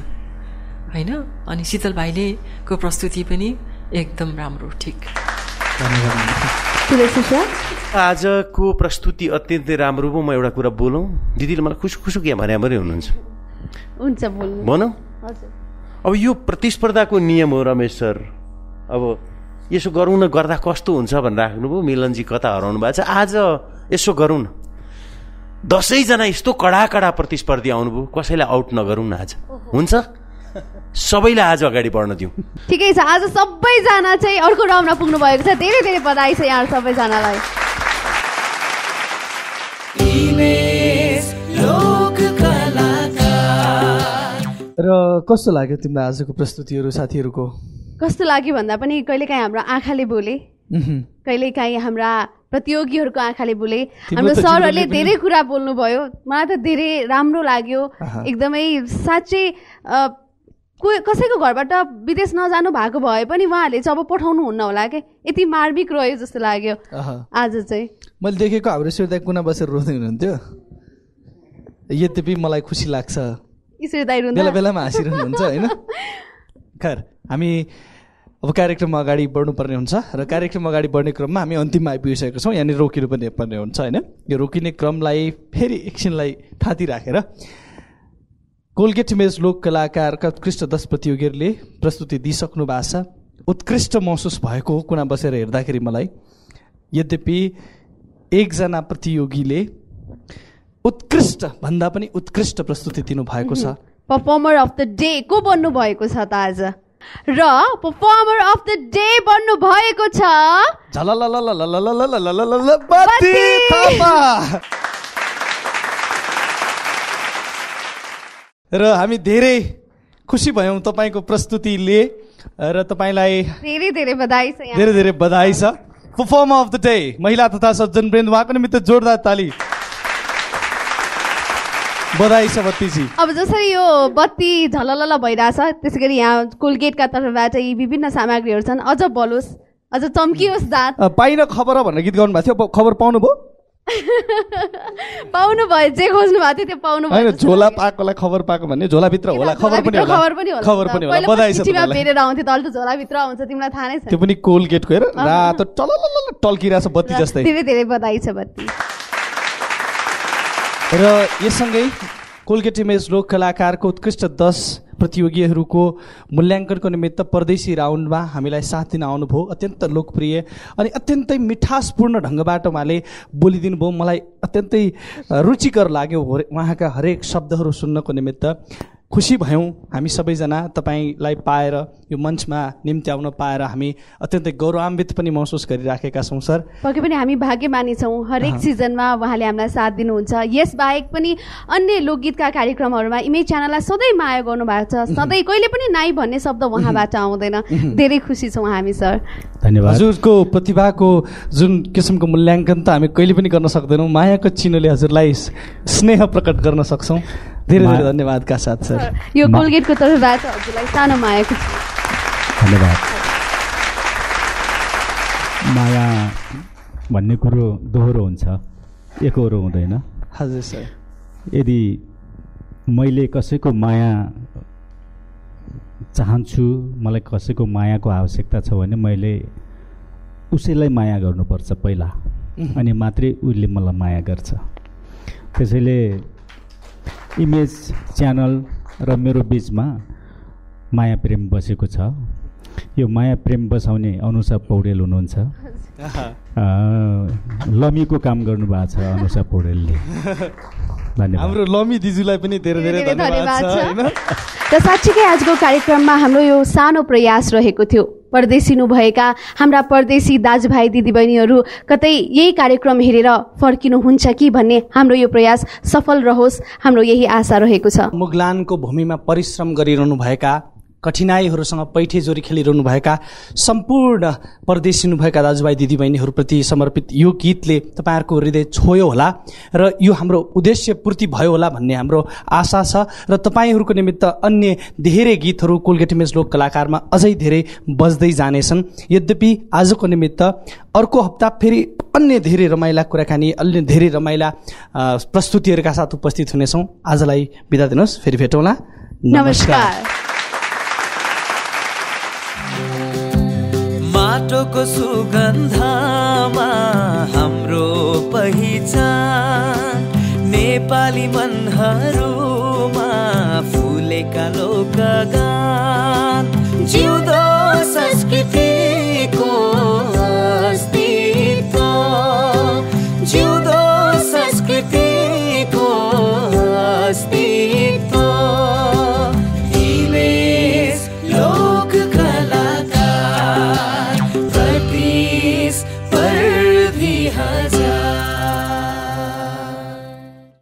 S7: होइन? अनि शीतल भाइले को प्रस्तुति पनि एकदम राम्रो ठिक।
S2: सुस्वा
S8: आजको प्रस्तुति अत्यन्तै राम्रो भयो म एउटा कुरा बोलौँ। दिदीले मलाई खुसु खुसु क्या भने पनि हुनुहुन्छ।
S2: हुन्छ
S8: भनौँ।
S2: हजुर।
S8: अब यो प्रतिस्पर्धाको नियम हो रमेश सर। अब यसो गरौँ न गर्दा कस्तो हुन्छ भनेर राख्नुभयो। मिलनजी कता हराउनु भएको छ? आज यसो गरौँ न। दसैँजना यस्तो कडा कडा प्रतिस्पर्धी आउनुभयो। कसैलाई आउट नगरौँ न आज। हुन्छ? सबैलाई आज अगाडि बढ्न दिउँ।
S2: ठिकै छ आज सबैजना चाहिँ अर्को राउन्डमा पुग्नु भएको छ। धेरै धेरै बधाई छ यहाँ सबैजनालाई।
S3: र कस्तो लाग्यो तिमीलाई आजको प्रस्तुतिहरू साथीहरूको?
S2: कस्तो लाग्यो भन्दा पनि कहिलेकाहीँ हाम्रो आँखाले बोले। कहिलेकाहीँ हाम्रा प्रतियोगीहरूको आँखाले बोले। हाम्रो सरहरूले धेरै कुरा बोल्नुभयो। मलाई त धेरै राम्रो लाग्यो। एकदमै साँच्चै कोही कसैको घरबाट विदेश नजानु भएको भए पनि उहाँहरूले चाहिँ अब पठाउनु हुन्न होला क्या यति मार्मिक रह्यो जस्तो लाग्यो। आज चाहिँ।
S3: मैले देखेको हाम्रो श्वेता कुना बसेर रोँदै हुनुहुन्थ्यो। यद्यपि मलाई खुसी लाग्छ। बेला बेलामा हाँसिरहनुहुन्छ होइन? <laughs> खैर हामी अब कार्यक्रम अगाडि बढ्नुपर्ने हुन्छ र कार्यक्रम अगाडि बढ्ने क्रममा हामी अन्तिममा आइपुगिसकेका छौँ। यहाँनिर रोकिनु पनि पर्ने हुन्छ होइन? यो रोकिने क्रमलाई फेरि एकछिनलाई थाती राखेर कोलगेट इमेज लोक कलाकारका उत्कृष्ट दस प्रतियोगीहरूले प्रस्तुति दिइसक्नु भएको छ। उत्कृष्ट महसुस भएको हो कुना बसेर हेर्दाखेरि मलाई। यद्यपि एकजना प्रतियोगीले उत्कृष्ट भन्दा पनि उत्कृष्ट प्रस्तुति दिनुभएको छ।
S2: पर्फर्मर अफ द डे को बन्नु भएको छ त आज? र पर्फर्मर अफ द डे बन्नु भएको छ
S3: र हामी धेरै खुसी भयौँ तपाईँको प्रस्तुतिले र तपाईँलाई
S2: धेरै धेरै बधाई छ
S3: धेरै धेरै बधाई छ। पर्फर्मर अफ द डे महिला तथा सज्जन वृन्द उहाँको निमित्त जोरदार ताली। बधाई छ बत्तीजी।
S2: अब जसरी यो बत्ती झललल भइरहेछ त्यसै गरी यहाँ कोलगेटका तर्फबाट यी विभिन्न सामग्रीहरू छन्। अझ बलोस् अझ चम्कियोस् दाँत।
S3: पाइन खबर भनेर गीत गाउनु भएको थियो खबर पाउनुभयो? <laughs>
S2: पाउनु भयो जे खोज्नु भएको थियो त्यो पाउनु भयो
S3: झोला। पाएकोलाई खबर पाएको भन्ने झोलाभित्र होला खबर पनि होला।
S2: खबर पनि होला।
S3: खबर पनि होला बधाई छ तपाईँलाई।
S2: बेरेर आउँथ्यो त अहिले त झोलाभित्र आउँछ तिमीलाई थाहा नै छ
S3: त्यो पनि कोलगेटको हेर रातो टललल टल्किरहेछ बत्ती जस्तै।
S2: धेरै धेरै बधाई छ बत्ती।
S3: र यससँगै कोलगेट इमेज लोक कलाकारको उत्कृष्ट दस प्रतियोगीहरूको मूल्याङ्कनको निमित्त परदेशी राउन्डमा हामीलाई साथ दिन आउनुभयो। अत्यन्त लोकप्रिय अनि अत्यन्तै मिठासपूर्ण ढङ्गबाट उहाँले बोलिदिनु भयो मलाई अत्यन्तै रुचिकर लाग्यो। उहाँका हरेक शब्दहरू सुन्नको निमित्त खुसी भयौँ। हामी सबैजना तपाईँलाई पाएर यो मञ्चमा निम्ति आउन पाएर हामी अत्यन्तै गौरवान्वित पनि महसुस गरिराखेका छौँ सर।
S2: पक्कै पनि हामी भाग्यमानी छौँ। हरेक सिजनमा उहाँले हामीलाई साथ दिनुहुन्छ। यसबाहेक पनि अन्य लोकगीतका कार्यक्रमहरूमा इमेज च्यानललाई सधैँ माया गर्नुभएको छ। सधैँ कहिले पनि नाइ भन्ने शब्द उहाँबाट आउँदैन। धेरै खुसी छौँ हामी सर।
S4: धन्यवाद।
S3: हजुरको प्रतिभाको जुन किसिमको मूल्याङ्कन त हामी कहिले पनि गर्न सक्दैनौँ। मायाको चिनोले हजुरलाई स्नेह प्रकट गर्न सक्छौँ। धेरै धेरै धन्यवादका साथ सर।
S2: यो कोलगेटको तर्फबाट हजुरलाई सानो मायाको
S4: धन्यवाद। माया भन्ने कुरो दोहोरो हुन्छ एकहोरो हुँदैन।
S3: हजुर सर।
S4: यदि मैले कसैको माया चाहन्छु मलाई कसैको मायाको आवश्यकता छ भने मैले उसैलाई माया गर्नुपर्छ पहिला। अनि मात्रै उसले मलाई माया गर्छ। त्यसैले इमेज च्यानल र मेरो बिचमा माया प्रेम बसेको छ। यो माया प्रेम बसाउने अनुसा पौडेल हुनुहुन्छ। <laughs> लमीको काम गर्नुभएको छ अनुसा पौडेलले। <laughs>
S3: हाम्रो लमी दिजुलाई पनि धेरै धेरै धन्यवाद छ
S2: र साँच्चीकै आजको कार्यक्रममा हाम्रो यो सानो प्रयास रहेको थियो। परदेशिनु भएका हाम्रा परदेशी दाजुभाइ दिदीबहिनीहरू कतै यही कार्यक्रम हेरेर फर्किनुहुन्छ कि भन्ने हाम्रो यो प्रयास सफल रहोस् हाम्रो यही आशा रहेको छ।
S3: मुगलानको भूमिमा परिश्रम गरिरहनु भएका कठिनाइहरूसँग पैठे जोरी खेलिरहनुभएका सम्पूर्ण परदेशिनुभएका दाजुभाइ दिदीबहिनीहरूप्रति समर्पित यो गीतले तपाईँहरूको हृदय छोयो होला र यो हाम्रो उद्देश्य पूर्ति भयो होला भन्ने हाम्रो आशा छ र तपाईँहरूको निमित्त अन्य धेरै गीतहरू कोलगेट इमेज लोक कलाकारमा अझै धेरै बज्दै जानेछन्। यद्यपि आजको निमित्त अर्को हप्ता फेरि अन्य धेरै रमाइला कुराकानी अन्य धेरै रमाइला प्रस्तुतिहरूका साथ उपस्थित हुनेछौँ। आजलाई बिदा दिनुहोस् फेरि भेटौँला।
S2: नमस्कार।
S1: माटोको सुगन्धमा हाम्रो पहिचान नेपाली मनहरू